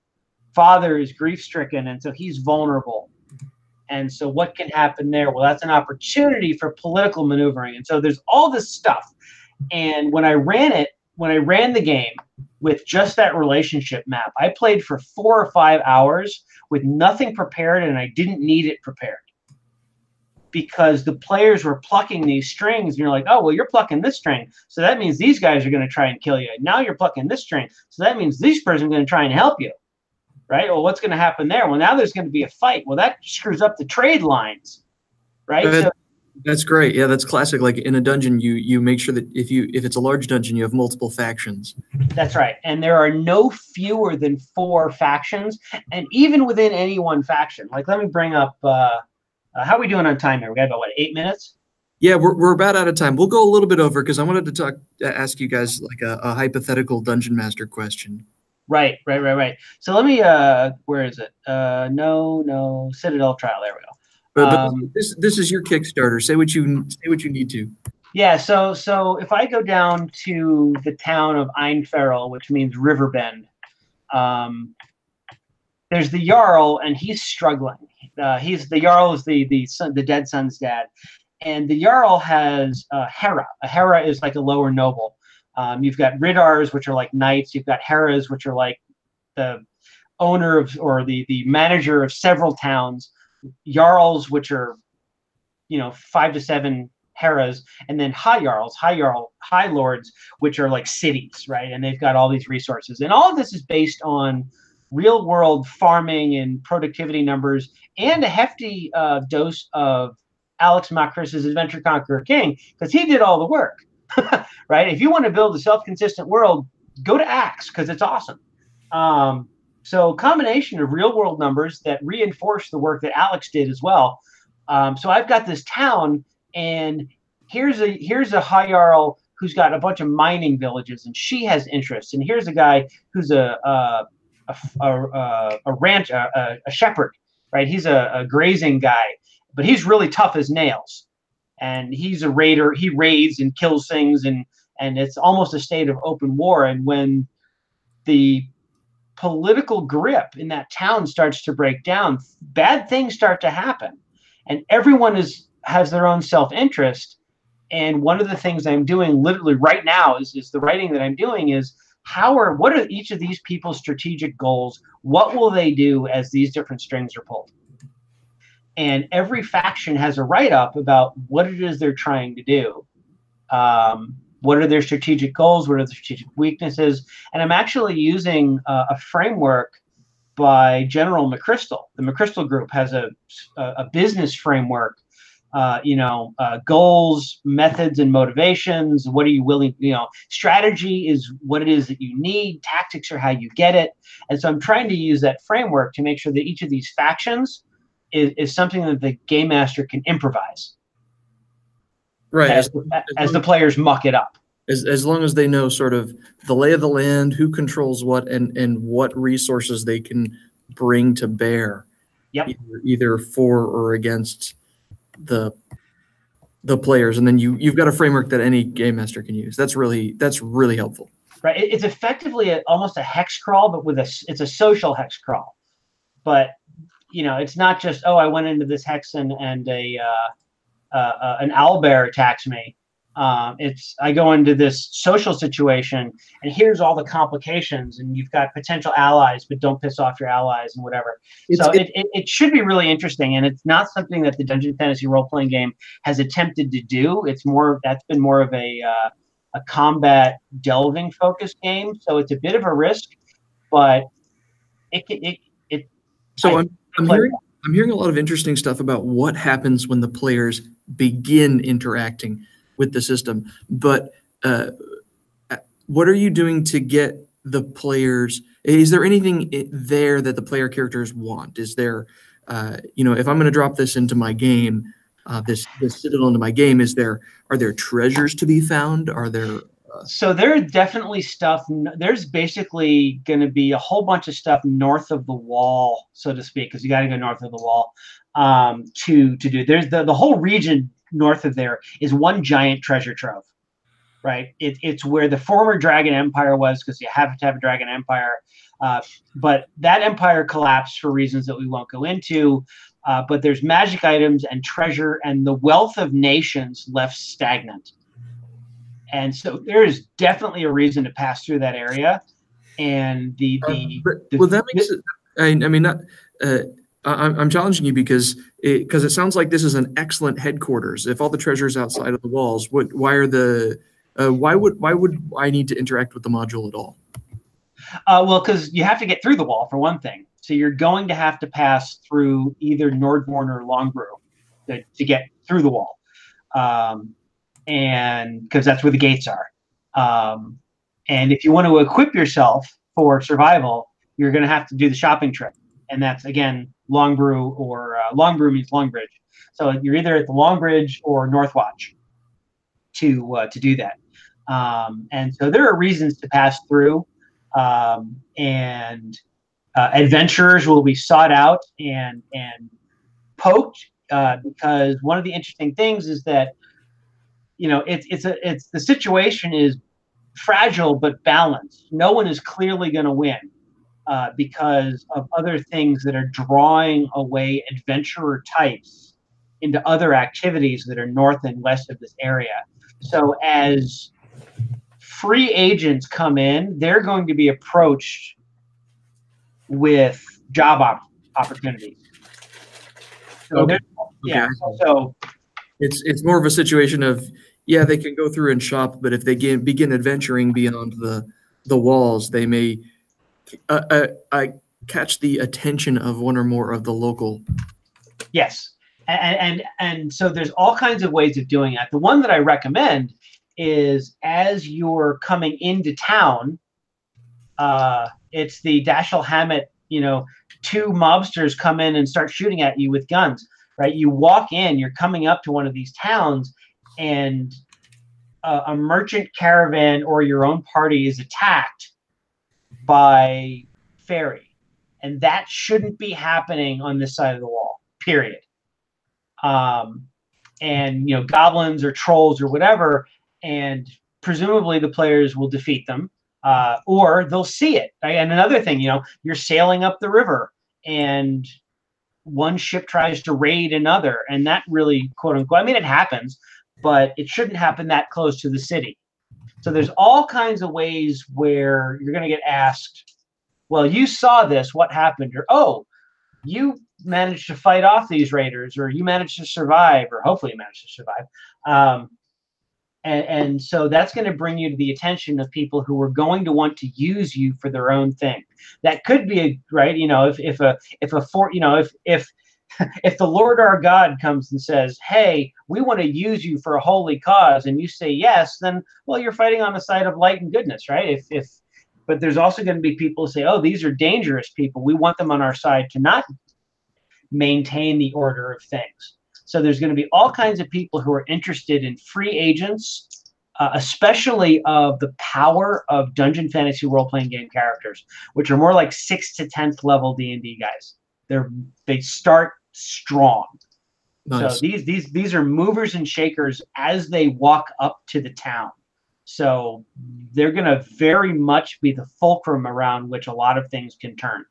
father is grief stricken, and so he's vulnerable. And so, what can happen there? Well, that's an opportunity for political maneuvering. And so, there's all this stuff. And when I ran it, when I ran the game with just that relationship map, I played for four or five hours with nothing prepared and I didn't need it prepared. Because the players were plucking these strings, and you're like, oh, well, you're plucking this string. So that means these guys are going to try and kill you. Now you're plucking this string. So that means this person's going to try and help you. Right? Well, what's going to happen there? Well, now there's going to be a fight. Well, that screws up the trade lines. Right? So that's great. Yeah, that's classic. Like in a dungeon, you you make sure that if you if it's a large dungeon, you have multiple factions. That's right. And there are no fewer than four factions, and even within any one faction. Like, let me bring up. Uh, uh, how are we doing on time here? We got about what eight minutes. Yeah, we're, we're about out of time. We'll go a little bit over because I wanted to talk, ask you guys like a, a hypothetical dungeon master question. Right, right, right, right. So let me. Uh, where is it? Uh, no, no, Citadel trial. There we go. But, but um, this this is your Kickstarter. Say what you say what you need to. Yeah. So so if I go down to the town of Einferel, which means Riverbend, um, there's the Jarl, and he's struggling. Uh, he's the Jarl is the the son, the dead son's dad, and the Jarl has uh, Hera. A Hera is like a lower noble. Um, you've got Riddars, which are like knights. You've got Heras, which are like the owner of or the the manager of several towns Jarls, which are, you know, five to seven Heras, and then High Jarls, High Jarl, High Lords, which are like cities, right? And they've got all these resources. And all of this is based on real world farming and productivity numbers and a hefty uh, dose of Alex Macris's Adventure Conqueror King, because he did all the work, right? If you want to build a self consistent world, go to ACKS because it's awesome. Um, so combination of real world numbers that reinforce the work that Alex did as well. Um, so I've got this town, and here's a here's a high who's got a bunch of mining villages, and she has interests. And here's a guy who's a a a, a, a ranch a, a, shepherd, right? He's a, a grazing guy, but he's really tough as nails. And he's a raider. He raids and kills things, and and it's almost a state of open war. And when the political grip in that town starts to break down, bad things start to happen. And everyone is has their own self-interest. And one of the things I'm doing literally right now is, is the writing that I'm doing is how are what are each of these people's strategic goals? What will they do as these different strings are pulled? And every faction has a write-up about what it is they're trying to do. Um, what are their strategic goals? What are the strategic weaknesses? And I'm actually using uh, a framework by General McChrystal. The McChrystal Group has a, a business framework uh, you know, uh, goals, methods, and motivations. What are you willing? You know, strategy is what it is that you need. Tactics are how you get it. And so I'm trying to use that framework to make sure that each of these factions is, is something that the game master can improvise. Right. As, as, as the players muck it up. As, as long as they know sort of the lay of the land, who controls what, and, and what resources they can bring to bear. Yep. Either, either for or against the the players and then you you've got a framework that any game master can use that's really that's really helpful right it's effectively a, almost a hex crawl but with a it's a social hex crawl but you know it's not just oh i went into this hex and and a uh, uh, uh, an owlbear attacks me um, it's I go into this social situation, and here's all the complications, and you've got potential allies, but don't piss off your allies and whatever. It's, so it, it, it, should be really interesting, and it's not something that the Dungeon Fantasy role playing game has attempted to do. It's more that's been more of a uh, a combat delving focused game, so it's a bit of a risk, but it it it. So I, I'm, I'm hearing I'm hearing a lot of interesting stuff about what happens when the players begin interacting with the system. But uh, what are you doing to get the players? Is there anything there that the player characters want? Is there, uh, you know, if I'm going to drop this into my game, uh, this this citadel into my game, is there are there treasures to be found? Are there uh, so there's definitely stuff. There's basically going to be a whole bunch of stuff north of the wall, so to speak, because you got to go north of the wall um, to to do. There's the the whole region north of there is one giant treasure trove, right? It, it's where the former Dragon Empire was because you have to have a Dragon Empire. Uh, but that empire collapsed for reasons that we won't go into. Uh, but there's magic items and treasure, and the wealth of nations left stagnant. And so there is definitely a reason to pass through that area. And the the, uh, the well, that makes it. I, I mean, not. Uh, I'm challenging you because it, because it sounds like this is an excellent headquarters. If all the treasures outside of the walls, what? Why are the? Uh, why would why would I need to interact with the module at all? Uh, well, because you have to get through the wall for one thing. So you're going to have to pass through either Nordvorn or Longbrew to, to get through the wall, um, and because that's where the gates are. Um, and if you want to equip yourself for survival, you're going to have to do the shopping trip, and that's again Longbrew or uh, Longbrew means Longbridge. So you're either at the Longbridge or Northwatch to uh, to do that. Um, and so there are reasons to pass through, um, and uh, adventurers will be sought out and and poked uh, because one of the interesting things is that you know it's it's a it's the situation is fragile but balanced. No one is clearly going to win uh, because of other things that are drawing away adventurer types into other activities that are north and west of this area. So as free agents come in, they're going to be approached with job op- opportunities. So okay. yeah, so it's it's more of a situation of yeah, they can go through and shop, but if they get, begin adventuring beyond the the walls, they may uh, uh, I catch the attention of one or more of the local. Yes, and, and and so there's all kinds of ways of doing that. The one that I recommend is as you're coming into town, uh, it's the Dashiell Hammett. You know, two mobsters come in and start shooting at you with guns. Right, you walk in, you're coming up to one of these towns, and a, a merchant caravan or your own party is attacked by fairy. And that shouldn't be happening on this side of the wall, period. Um, and, you know, goblins or trolls or whatever, and presumably the players will defeat them. Uh, or they'll see it. And another thing, you know, you're sailing up the river and one ship tries to raid another, and that really, quote unquote, I mean, it happens, but it shouldn't happen that close to the city. So there's all kinds of ways where you're going to get asked, well, you saw this, what happened? Or, oh, you managed to fight off these raiders, or you managed to survive, or hopefully you managed to survive. Um, and, and so that's going to bring you to the attention of people who are going to want to use you for their own thing. That could be a right, you know, if if a if a fort, you know, if if if the Lord our God comes and says, "Hey, we want to use you for a holy cause," and you say yes, then well, you're fighting on the side of light and goodness, right? If if but there's also going to be people who say, "Oh, these are dangerous people. We want them on our side to not maintain the order of things." So there's going to be all kinds of people who are interested in free agents, uh, especially of the power of dungeon fantasy role playing game characters, which are more like sixth to tenth level D and D guys. They're they start strong. Nice. So these these these are movers and shakers as they walk up to the town. So they're going to very much be the fulcrum around which a lot of things can turn.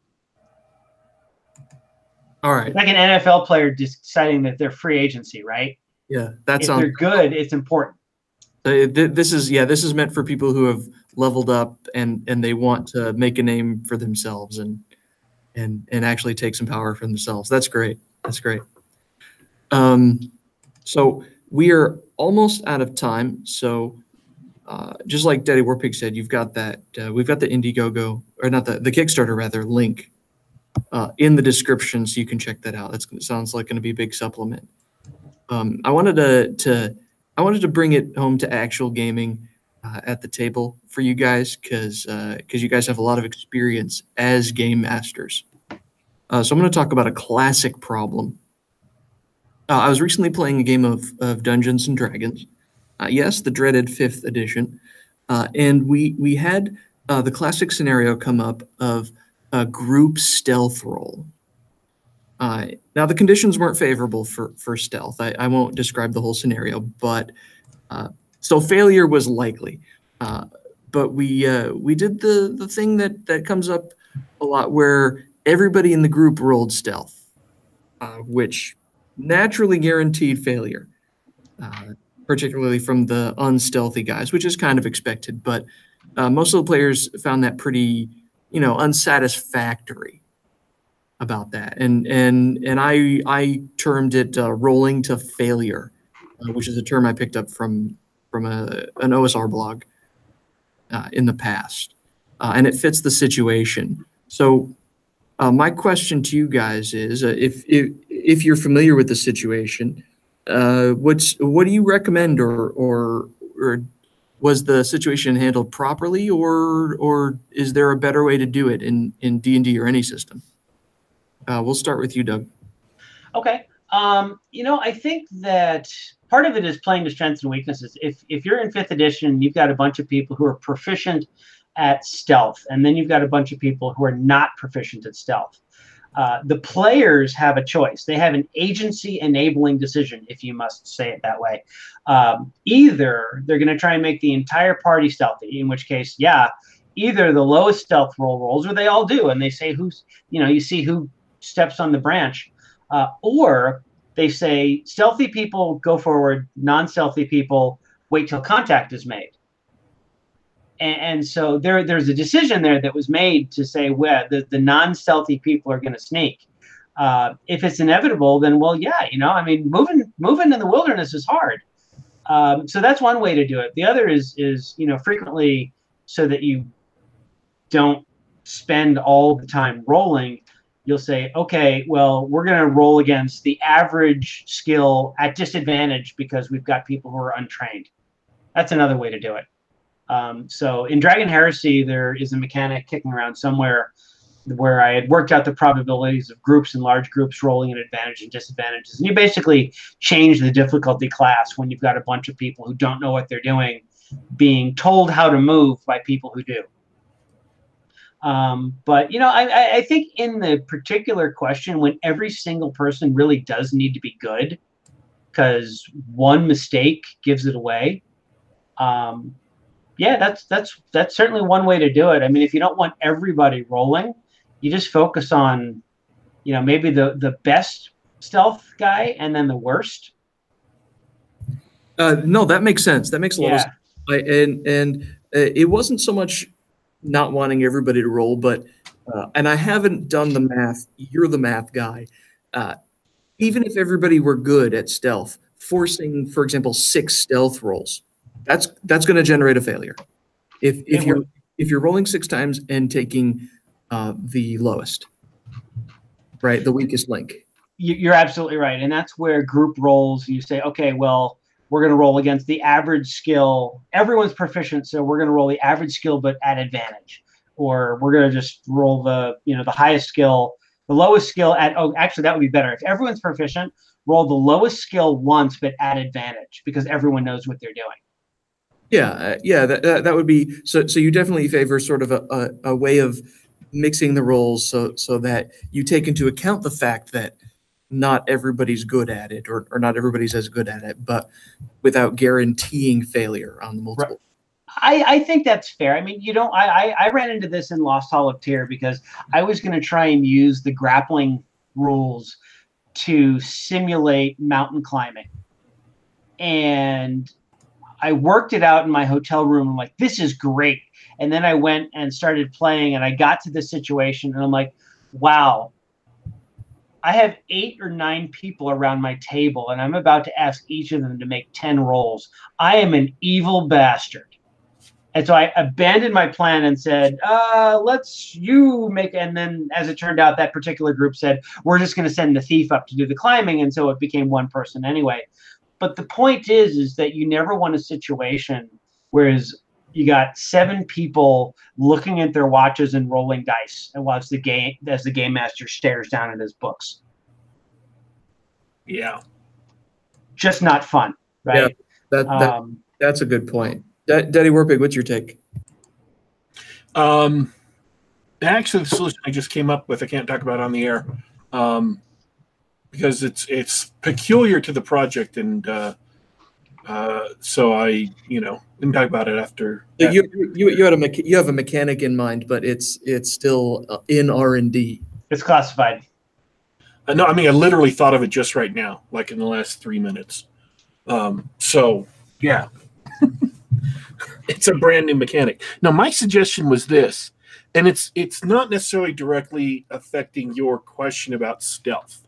All right. It's like an NFL player deciding that they're free agency, right? Yeah, that's if they're good, it's important. Uh, th- This is yeah. This is meant for people who have leveled up and and they want to make a name for themselves and and and actually take some power for themselves. That's great. That's great. Um, so we are almost out of time. So uh, just like Daddy Warpig said, you've got that. Uh, we've got the Indiegogo or not the the Kickstarter rather link uh, in the description, so you can check that out. That sounds like going to be a big supplement. Um, I wanted to to I wanted to bring it home to actual gaming uh, at the table for you guys because because you guys have a lot of experience as game masters. Uh, so I'm going to talk about a classic problem. Uh, I was recently playing a game of, of Dungeons and Dragons. Uh, yes, the dreaded fifth edition, uh, and we we had uh, the classic scenario come up of a group stealth roll. Uh, now the conditions weren't favorable for for stealth. I, I won't describe the whole scenario, but so failure was likely. But we we did the the thing that that comes up a lot where everybody in the group rolled stealth, uh, which naturally guaranteed failure, uh, particularly from the unstealthy guys, which is kind of expected. But uh, most of the players found that pretty, you know, unsatisfactory about that, and and and I I termed it uh, rolling to failure, uh, which is a term I picked up from from a an OSR blog uh, in the past, and it fits the situation. So, uh, my question to you guys is, uh, if if if you're familiar with the situation, uh, what's what do you recommend, or or or was the situation handled properly, or or is there a better way to do it in in D and D or any system? Uh, we'll start with you, Doug. Okay. Um, you know, I think that part of it is playing to strengths and weaknesses. If if you're in fifth edition, you've got a bunch of people who are proficient at stealth, and then you've got a bunch of people who are not proficient at stealth. Uh, the players have a choice. They have an agency enabling decision, if you must say it that way. Um, either they're going to try and make the entire party stealthy, in which case, yeah, either the lowest stealth roll rolls, or they all do, and they say who's, you know, you see who steps on the branch, uh, or they say stealthy people go forward, non-stealthy people wait till contact is made. And, and so there, there's a decision there that was made to say, well, the, the non-stealthy people are going to sneak. Uh, if it's inevitable, then well, yeah, you know, I mean, moving moving in the wilderness is hard. Um, so that's one way to do it. The other is is you know frequently so that you don't spend all the time rolling you'll say, okay, well, we're going to roll against the average skill at disadvantage because we've got people who are untrained. That's another way to do it. Um, so in Dragon Heresy, there is a mechanic kicking around somewhere where I had worked out the probabilities of groups and large groups rolling at advantage and disadvantages. And you basically change the difficulty class when you've got a bunch of people who don't know what they're doing being told how to move by people who do. Um, but you know, I, I think in the particular question, when every single person really does need to be good, because one mistake gives it away. Um, yeah, that's that's that's certainly one way to do it. I mean, if you don't want everybody rolling, you just focus on, you know, maybe the the best stealth guy and then the worst. Uh, no, that makes sense. That makes a lot of Yeah. sense. I, and and uh, it wasn't so much not wanting everybody to roll, but uh, and I haven't done the math. You're the math guy. Uh, even if everybody were good at stealth, forcing, for example, six stealth rolls, that's that's going to generate a failure. If if you're if you're rolling six times and taking uh, the lowest, right, the weakest link. you're absolutely right, and that's where group rolls, You say, okay, well, we're going to roll against the average skill. Everyone's proficient, so we're going to roll the average skill, but at advantage. Or we're going to just roll the you know the highest skill, the lowest skill at. Oh, actually, that would be better if everyone's proficient. Roll the lowest skill once, but at advantage because everyone knows what they're doing. Yeah, uh, yeah, that, that, that would be so. So you definitely favor sort of a, a, a way of mixing the rolls so so that you take into account the fact that not everybody's good at it or, or not everybody's as good at it, but without guaranteeing failure on the multiple. I, I think that's fair. I mean, you know, I, I, I ran into this in Lost Hall of Tyr because I was going to try and use the grappling rules to simulate mountain climbing. And I worked it out in my hotel room. I'm like, this is great. And then I went and started playing and I got to this situation and I'm like, wow, I have eight or nine people around my table, and I'm about to ask each of them to make 10 rolls. I am an evil bastard. And so I abandoned my plan and said, uh, let's you make. And then, as it turned out, that particular group said, we're just going to send the thief up to do the climbing. And so it became one person anyway. But the point is, is that you never want a situation whereas you got seven people looking at their watches and rolling dice and watch the game as the game master stares down at his books. Yeah. Just not fun, right? Yeah, that, that um, that's a good point. D- Daddy Warpig, what's your take? Um, actually, the solution I just came up with, I can't talk about on the air, um, because it's it's peculiar to the project, and uh, uh, so I, you know, didn't talk about it after. You, you, you had a mecha- you have a mechanic in mind, but it's it's still uh, in R and D. It's classified. Uh, no, I mean I literally thought of it just right now, like in the last three minutes. Um, so yeah, it's a brand new mechanic. Now my suggestion was this, and it's it's not necessarily directly affecting your question about stealth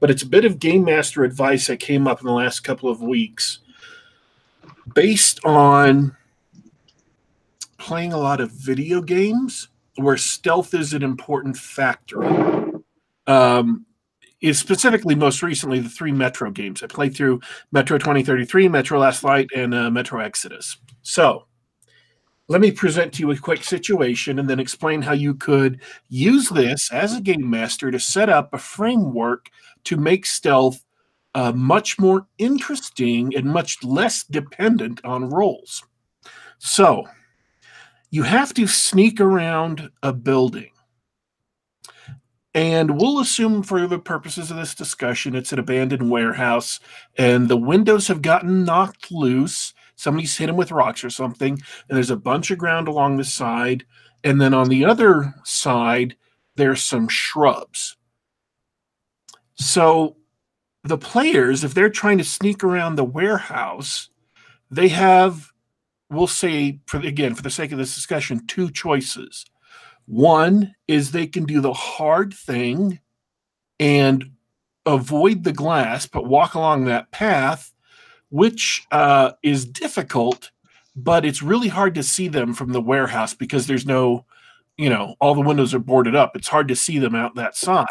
but it's a bit of game master advice that came up in the last couple of weeks based on playing a lot of video games where stealth is an important factor. Um, is specifically most recently the three Metro games. I played through Metro 2033, Metro Last Light, and uh, Metro Exodus. So let me present to you a quick situation and then explain how you could use this as a game master to set up a framework to make stealth uh, much more interesting and much less dependent on rolls. So, you have to sneak around a building. And we'll assume for the purposes of this discussion, it's an abandoned warehouse and the windows have gotten knocked loose. Somebody's hit him with rocks or something. And there's a bunch of ground along the side. And then on the other side, there's some shrubs. So the players, if they're trying to sneak around the warehouse, they have, we'll say, for again, for the sake of this discussion, two choices. One is they can do the hard thing and avoid the glass, but walk along that path, which uh, is difficult, but it's really hard to see them from the warehouse because there's no, you know, all the windows are boarded up. It's hard to see them out that side.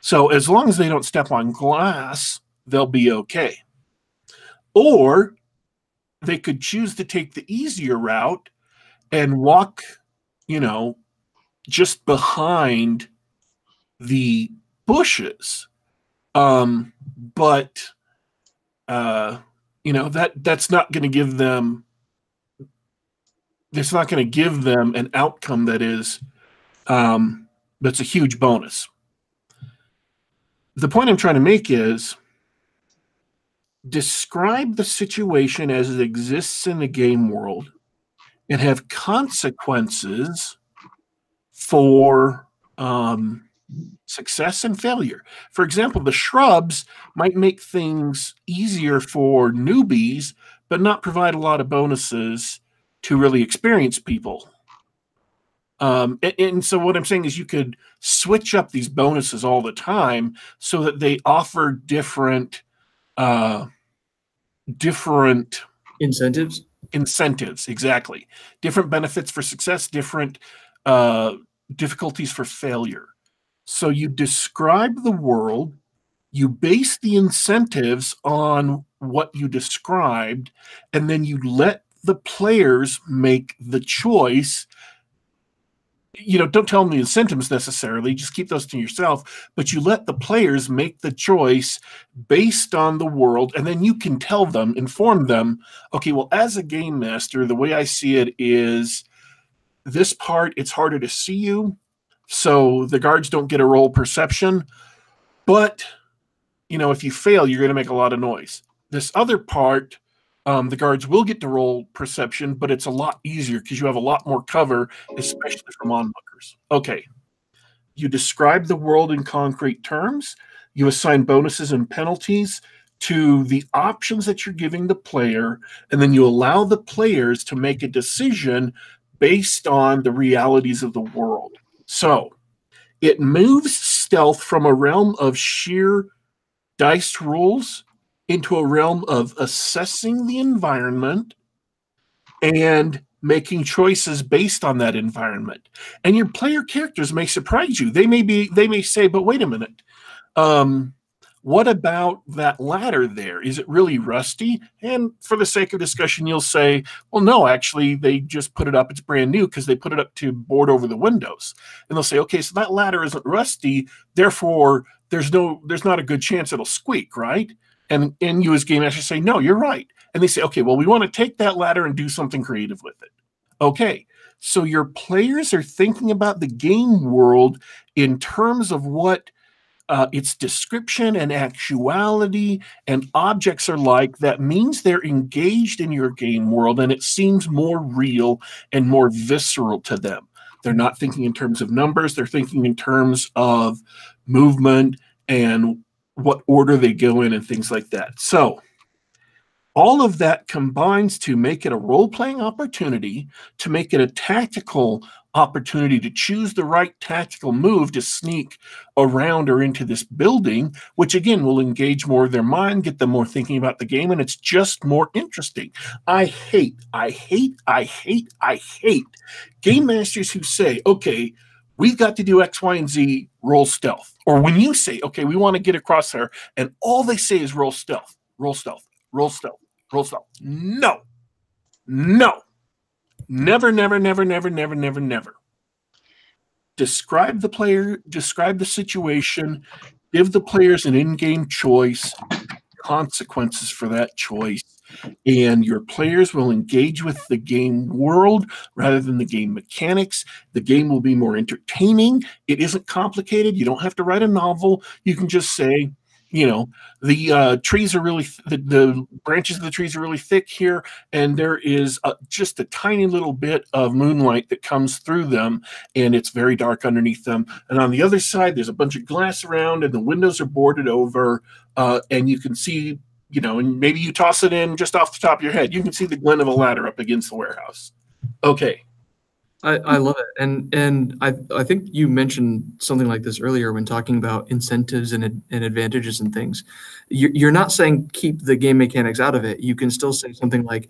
So as long as they don't step on glass, they'll be okay. Or they could choose to take the easier route and walk, you know, just behind the bushes. Um, but uh, you know, that that's not going to give them it's not going to give them an outcome that is um, that's a huge bonus. The point I'm trying to make is describe the situation as it exists in the game world and have consequences for um, success and failure. For example, the shrubs might make things easier for newbies, but not provide a lot of bonuses to really experienced people. Um, and, and, so what I'm saying is you could switch up these bonuses all the time so that they offer different uh, different incentives. Incentives, exactly. Different benefits for success, different uh, difficulties for failure. So you describe the world you base the incentives on what you described, and then you let the players make the choice. You know, don't tell them the incentives necessarily, just keep those to yourself, but you let the players make the choice based on the world, and then you can tell them, inform them, okay, well, as a game master, the way I see it is this part, it's harder to see you, so the guards don't get a roll perception, but you know, if you fail, you're going to make a lot of noise. This other part, um, the guards will get to roll perception, but it's a lot easier because you have a lot more cover, especially from onlookers. Okay. You describe the world in concrete terms. You assign bonuses and penalties to the options that you're giving the player, and then you allow the players to make a decision based on the realities of the world. So it moves stealth from a realm of sheer dice rules into a realm of assessing the environment and making choices based on that environment. And your player characters may surprise you. They may be they may say but wait a minute. Um, what about that ladder there? Is it really hmm. rusty? And for the sake of discussion you'll say well no actually they just put it up. It's brand new because they put it up to board over the windows. And they'll say okay so that ladder isn't rusty. Therefore there's no there's not a good chance it'll squeak right? And and you as game master say no you're right. And they say okay well we want to take that ladder and do something creative with it. Okay so your players are thinking about the game world in terms of what uh, its description and actuality and objects are like that means they're engaged in your game world and it seems more real and more visceral to them they're not thinking in terms of numbers they're thinking in terms of movement and what order they go in and things like that. So all of that combines to make it a role playing opportunity, to make it a tactical opportunity to choose the right tactical move to sneak around or into this building, which again will engage more of their mind, get them more thinking about the game, and it's just more interesting. I hate, I hate, I hate, I hate game masters who say, okay, we've got to do X, Y, and Z, roll stealth. Or when you say, okay, we want to get across there, and all they say is roll stealth, roll stealth, roll stealth, roll stealth. No, no, never, never, never, never, never, never, never. Describe the player, describe the situation, give the players an in game choice, consequences for that choice and your players will engage with the game world rather than the game mechanics. The game will be more entertaining. It isn't complicated. You don't have to write a novel. You can just say, you know, the uh, trees are really, th- the, the, branches of the trees are really thick here, and there is a, just a tiny little bit of moonlight that comes through them, and it's very dark underneath them. And on the other side, there's a bunch of glass around, and the windows are boarded over, uh, and you can see you know, and maybe you toss it in just off the top of your head. You can see the glint of a ladder up against the warehouse. Okay. I, I love it. And and I I think you mentioned something like this earlier when talking about incentives and, and advantages and things. You're, you're not saying keep the game mechanics out of it. You can still say something like,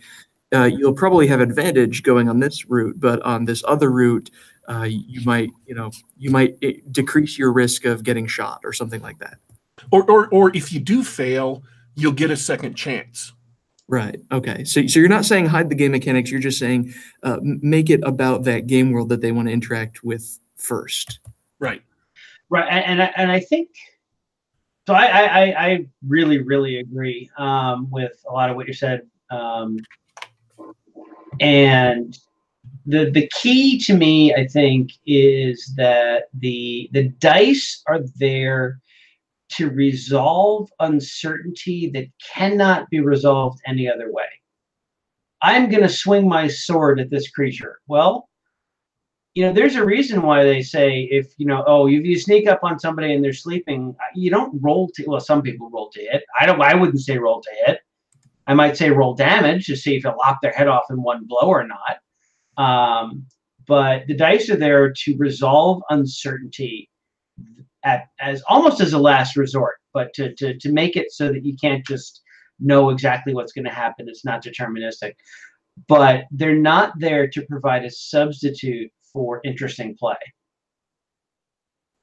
uh, you'll probably have advantage going on this route, but on this other route, uh, you might, you know, you might eh, decrease your risk of getting shot or something like that. Or, or, or if you do fail, you'll get a second chance. Right. Okay. So, so you're not saying hide the game mechanics. You're just saying uh, make it about that game world that they want to interact with first. Right. Right. And and, and I think so. I, I I really really agree um, with a lot of what you said. Um, and the the key to me, I think, is that the the dice are there to resolve uncertainty that cannot be resolved any other way. I'm going to swing my sword at this creature. Well, you know, there's a reason why they say if you know, oh, if you sneak up on somebody and they're sleeping, you don't roll to. Well, some people roll to hit. I don't. I wouldn't say roll to hit. I might say roll damage to see if you lock their head off in one blow or not. Um, but the dice are there to resolve uncertainty at as almost as a last resort, but to to to make it so that you can't just know exactly what's going to happen. It's not deterministic, but they're not there to provide a substitute for interesting play.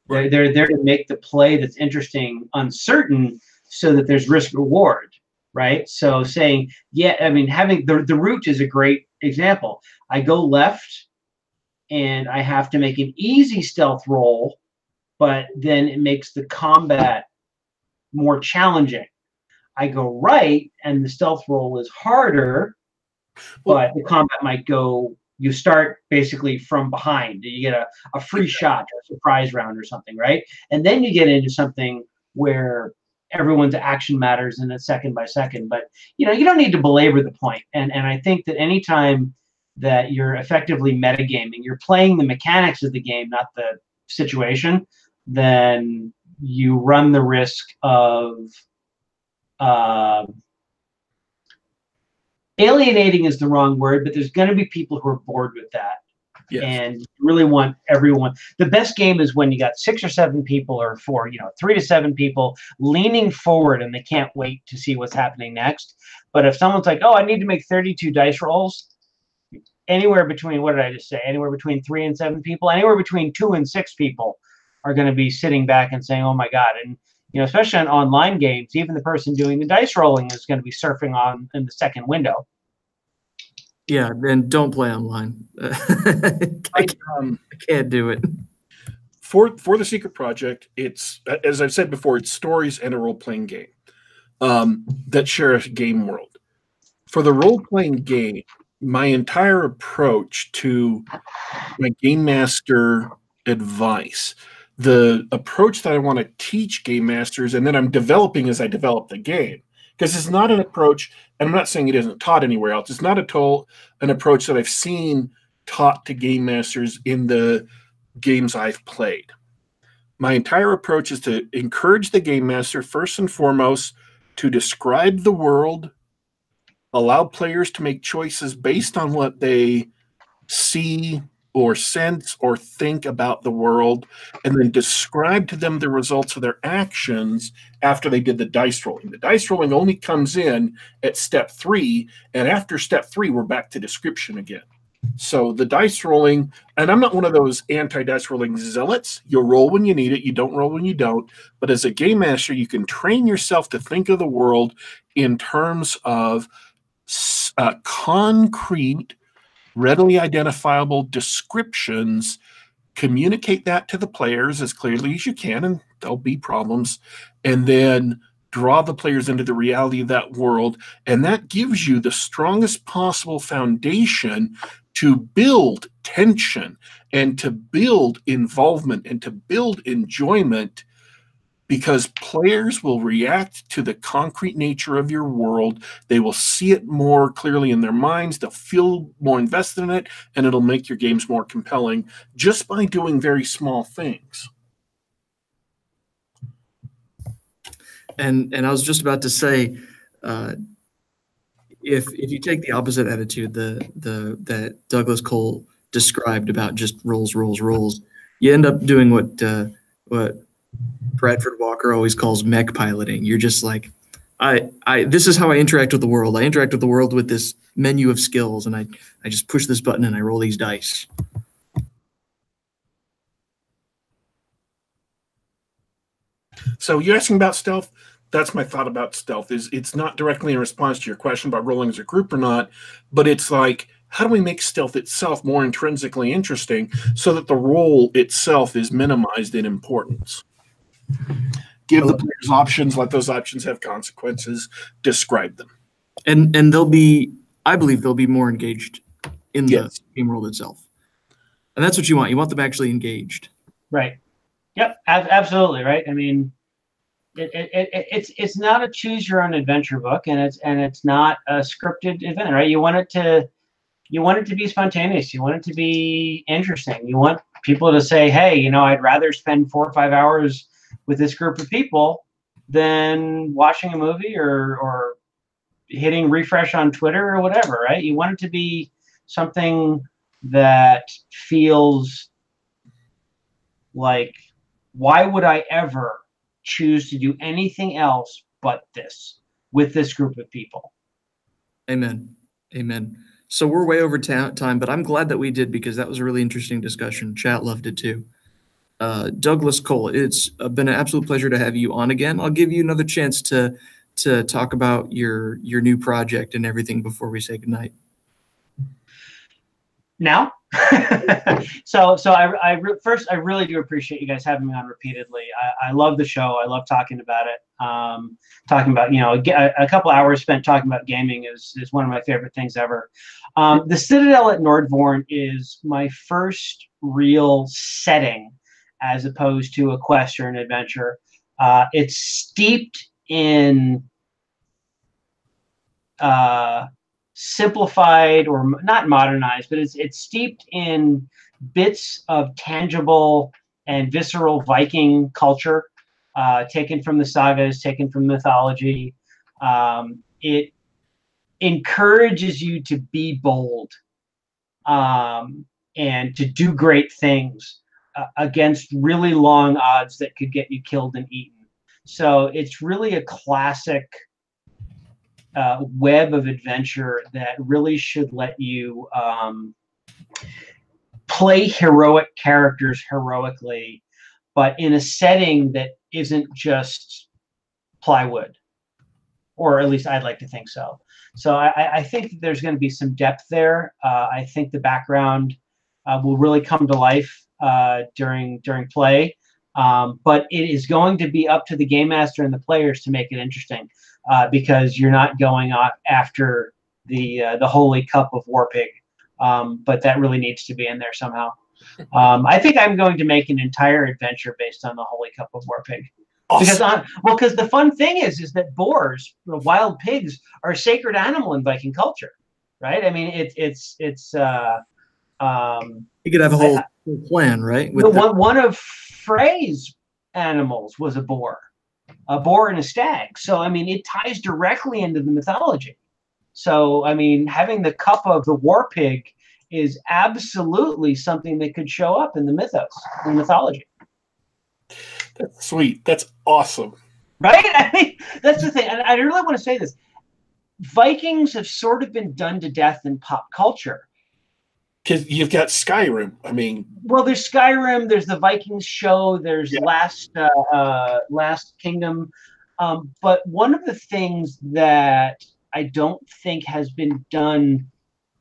They're, they're there to make the play that's interesting uncertain so that there's risk reward, right? So saying, yeah, I mean, having the, the route is a great example. I go left and I have to make an easy stealth roll, but then it makes the combat more challenging. I go right and the stealth roll is harder, but the combat might go you start basically from behind. You get a, a free shot or a surprise round or something, right? And then you get into something where everyone's action matters in a second by second. But you know, you don't need to belabor the point. And and I think that anytime that you're effectively metagaming, you're playing the mechanics of the game, not the situation, then you run the risk of uh, alienating is the wrong word, but there's going to be people who are bored with that. Yes. And you really want everyone. The best game is when you got six or seven people, or four, you know, three to seven people leaning forward and they can't wait to see what's happening next. But if someone's like, oh, I need to make 32 dice rolls, anywhere between, what did I just say? Anywhere between three and seven people, anywhere between two and six people are going to be sitting back and saying, oh my God. And you know, especially on online games, even the person doing the dice rolling is going to be surfing on in the second window. Yeah, and don't play online. I, can't, um, I can't do it. For for the Secret Project, it's as I've said before, it's stories and a role playing game um, that share a game world. For the role playing game, my entire approach to my game master advice the approach that I want to teach game masters and then I'm developing as I develop the game. Because it's not an approach, and I'm not saying it isn't taught anywhere else. It's not at all an approach that I've seen taught to game masters in the games I've played. My entire approach is to encourage the game master first and foremost to describe the world, allow players to make choices based on what they see, or sense or think about the world and then describe to them the results of their actions after they did the dice rolling. The dice rolling only comes in at step three, and after step three, we're back to description again. So the dice rolling, and I'm not one of those anti dice rolling zealots. You roll when you need it, you don't roll when you don't. But as a game master, you can train yourself to think of the world in terms of uh, concrete readily identifiable descriptions, communicate that to the players as clearly as you can, and there'll be problems, and then draw the players into the reality of that world. And that gives you the strongest possible foundation to build tension and to build involvement and to build enjoyment because players will react to the concrete nature of your world. They will see it more clearly in their minds. They'll feel more invested in it, and it'll make your games more compelling just by doing very small things. And and I was just about to say, uh, if if you take the opposite attitude, the the that Douglas Cole described about just rolls, rolls, rolls, you end up doing what uh, what Bradford Walker always calls mech piloting. You're just like, I, I, this is how I interact with the world. I interact with the world with this menu of skills, and I, I just push this button and I roll these dice. So you're asking about stealth. That's my thought about stealth. Is it's not directly in response to your question about rolling as a group or not, but it's like how do we make stealth itself more intrinsically interesting so that the role itself is minimized in importance? Give the oh. players options, let those options have consequences, describe them. And and they'll be I believe they'll be more engaged in yes. the game world itself. And that's what you want. You want them actually engaged. Right. Yep, absolutely, right? I mean, it, it, it, it's it's not a choose your own adventure book and it's and it's not a scripted event, right? You want it to you want it to be spontaneous. You want it to be interesting. You want people to say, "Hey, you know, I'd rather spend four or five hours with this group of people than watching a movie or or hitting refresh on Twitter or whatever." Right? You want it to be something that feels like, why would I ever choose to do anything else but this with this group of people? Amen. Amen. So we're way over ta- time, but I'm glad that we did because that was a really interesting discussion. Chat loved it too. Uh, Douglas Cole, it's been an absolute pleasure to have you on again. I'll give you another chance to to talk about your your new project and everything before we say goodnight. Now, so so I, I first I really do appreciate you guys having me on repeatedly. I, I love the show. I love talking about it. Um, talking about you know a, a, couple hours spent talking about gaming is is one of my favorite things ever. Um, the Citadel at Nordvorn is my first real setting as opposed to a quest or an adventure. Uh, it's steeped in uh, simplified or not modernized, but it's it's steeped in bits of tangible and visceral Viking culture, uh, taken from the sagas, taken from mythology. Um, it encourages you to be bold um, and to do great things against really long odds that could get you killed and eaten. So it's really a classic uh, web of adventure that really should let you um, play heroic characters heroically, but in a setting that isn't just plywood, or at least I'd like to think so. So I, I think there's going to be some depth there. Uh, I think the background uh, will really come to life uh, during during play. Um, but it is going to be up to the game master and the players to make it interesting uh, because you're not going after the uh, the holy cup of Warpig. Um, but that really needs to be in there somehow. Um, I think I'm going to make an entire adventure based on the holy cup of Warpig. Awesome. Because on, well, because the fun thing is, is that boars, the wild pigs, are a sacred animal in Viking culture, right? I mean, it's it's it's. Uh, um, you could have a whole, plan, right? With the, one one of Frey's animals was a boar, a boar and a stag. So I mean, it ties directly into the mythology. So I mean, having the cup of the war pig is absolutely something that could show up in the mythos, in mythology. That's sweet. That's awesome. Right? I mean, that's the thing. And I really want to say this. Vikings have sort of been done to death in pop culture because you've got Skyrim. I mean, well, there's Skyrim. There's the Vikings show. There's yeah. Last uh, uh, Last Kingdom. Um, but one of the things that I don't think has been done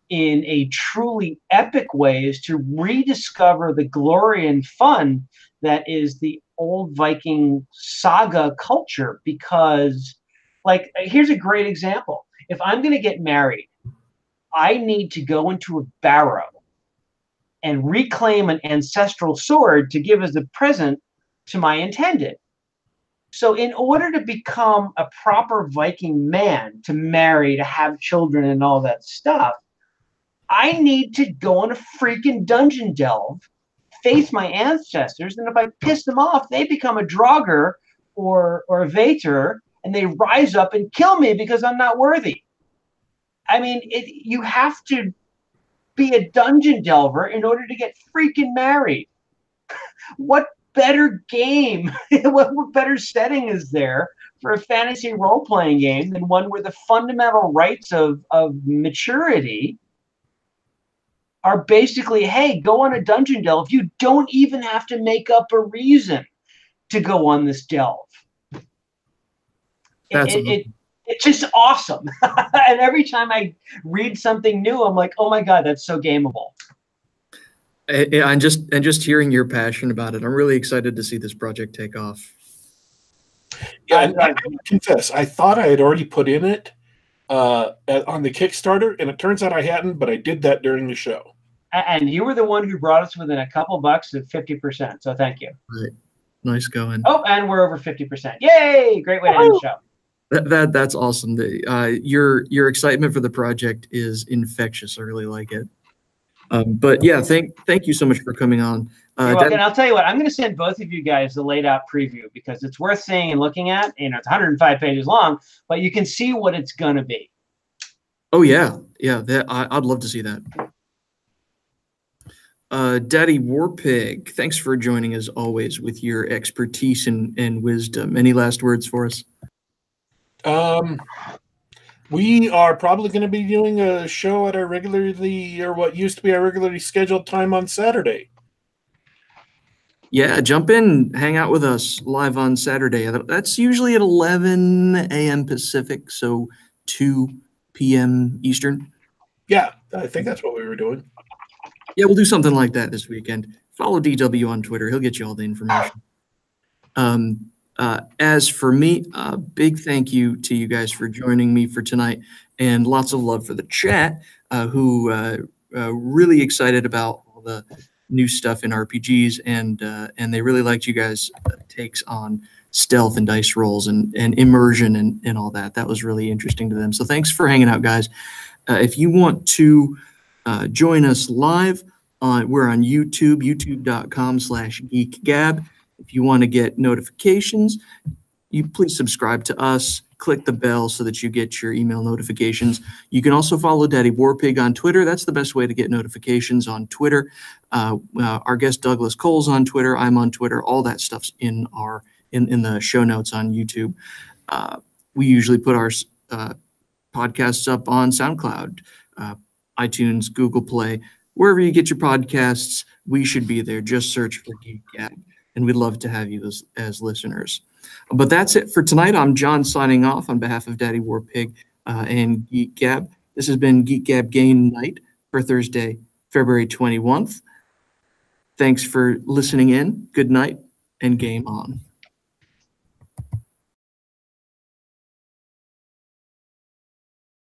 in a truly epic way is to rediscover the glory and fun that is the old Viking saga culture. Because, like, here's a great example. If I'm going to get married, I need to go into a barrow and reclaim an ancestral sword to give as a present to my intended. So, in order to become a proper Viking man, to marry, to have children, and all that stuff, I need to go on a freaking dungeon delve, face my ancestors, and if I piss them off, they become a Draugr or or a Vater, and they rise up and kill me because I'm not worthy. I mean, it, you have to be a dungeon delver in order to get freaking married. what better game, what, better setting is there for a fantasy role playing game than one where the fundamental rites of, of maturity are basically hey, go on a dungeon delve. You don't even have to make up a reason to go on this delve. That's it, it, it's just awesome. and every time I read something new, I'm like, oh my god, that's so gameable. And just and just hearing your passion about it, I'm really excited to see this project take off. Yeah, and I confess, I thought I had already put in it uh, on the Kickstarter, and it turns out I hadn't, but I did that during the show. And you were the one who brought us within a couple bucks of fifty percent. So thank you. Right. Nice going. Oh, and we're over fifty percent. Yay! Great way to end the show. That, that that's awesome. The, uh, your your excitement for the project is infectious. I really like it. Um, but yeah, thank thank you so much for coming on. Uh, well, and I'll tell you what, I'm going to send both of you guys the laid out preview because it's worth seeing and looking at. You know, it's 105 pages long, but you can see what it's going to be. Oh yeah, yeah. That I, would love to see that. Uh, Daddy Warpig, thanks for joining as always with your expertise and, and wisdom. Any last words for us? Um, we are probably going to be doing a show at our regularly or what used to be our regularly scheduled time on Saturday. Yeah, jump in, hang out with us live on Saturday. That's usually at 11 a.m. Pacific, so 2 p.m. Eastern. Yeah, I think that's what we were doing. Yeah, we'll do something like that this weekend. Follow DW on Twitter. He'll get you all the information. Um, uh, as for me, a big thank you to you guys for joining me for tonight, and lots of love for the chat, uh, who uh, uh really excited about all the new stuff in RPGs, and uh, and they really liked you guys' takes on stealth and dice rolls and, and immersion and, and all that. That was really interesting to them. So thanks for hanging out, guys. Uh, if you want to uh, join us live, we're on YouTube, youtube.com slash geekgab. If you want to get notifications, you please subscribe to us. Click the bell so that you get your email notifications. You can also follow Daddy Warpig on Twitter. That's the best way to get notifications on Twitter. Uh, uh, our guest Douglas Cole's on Twitter. I'm on Twitter. All that stuff's in our in, in the show notes on YouTube. Uh, we usually put our uh, podcasts up on SoundCloud, uh, iTunes, Google Play, wherever you get your podcasts. We should be there. Just search for Geek Gab, and we'd love to have you as, as listeners. But that's it for tonight. I'm John signing off on behalf of Daddy Warpig uh, and Geek Gab. This has been Geek Gab Game Night for Thursday, February 21st. Thanks for listening in. Good night and game on.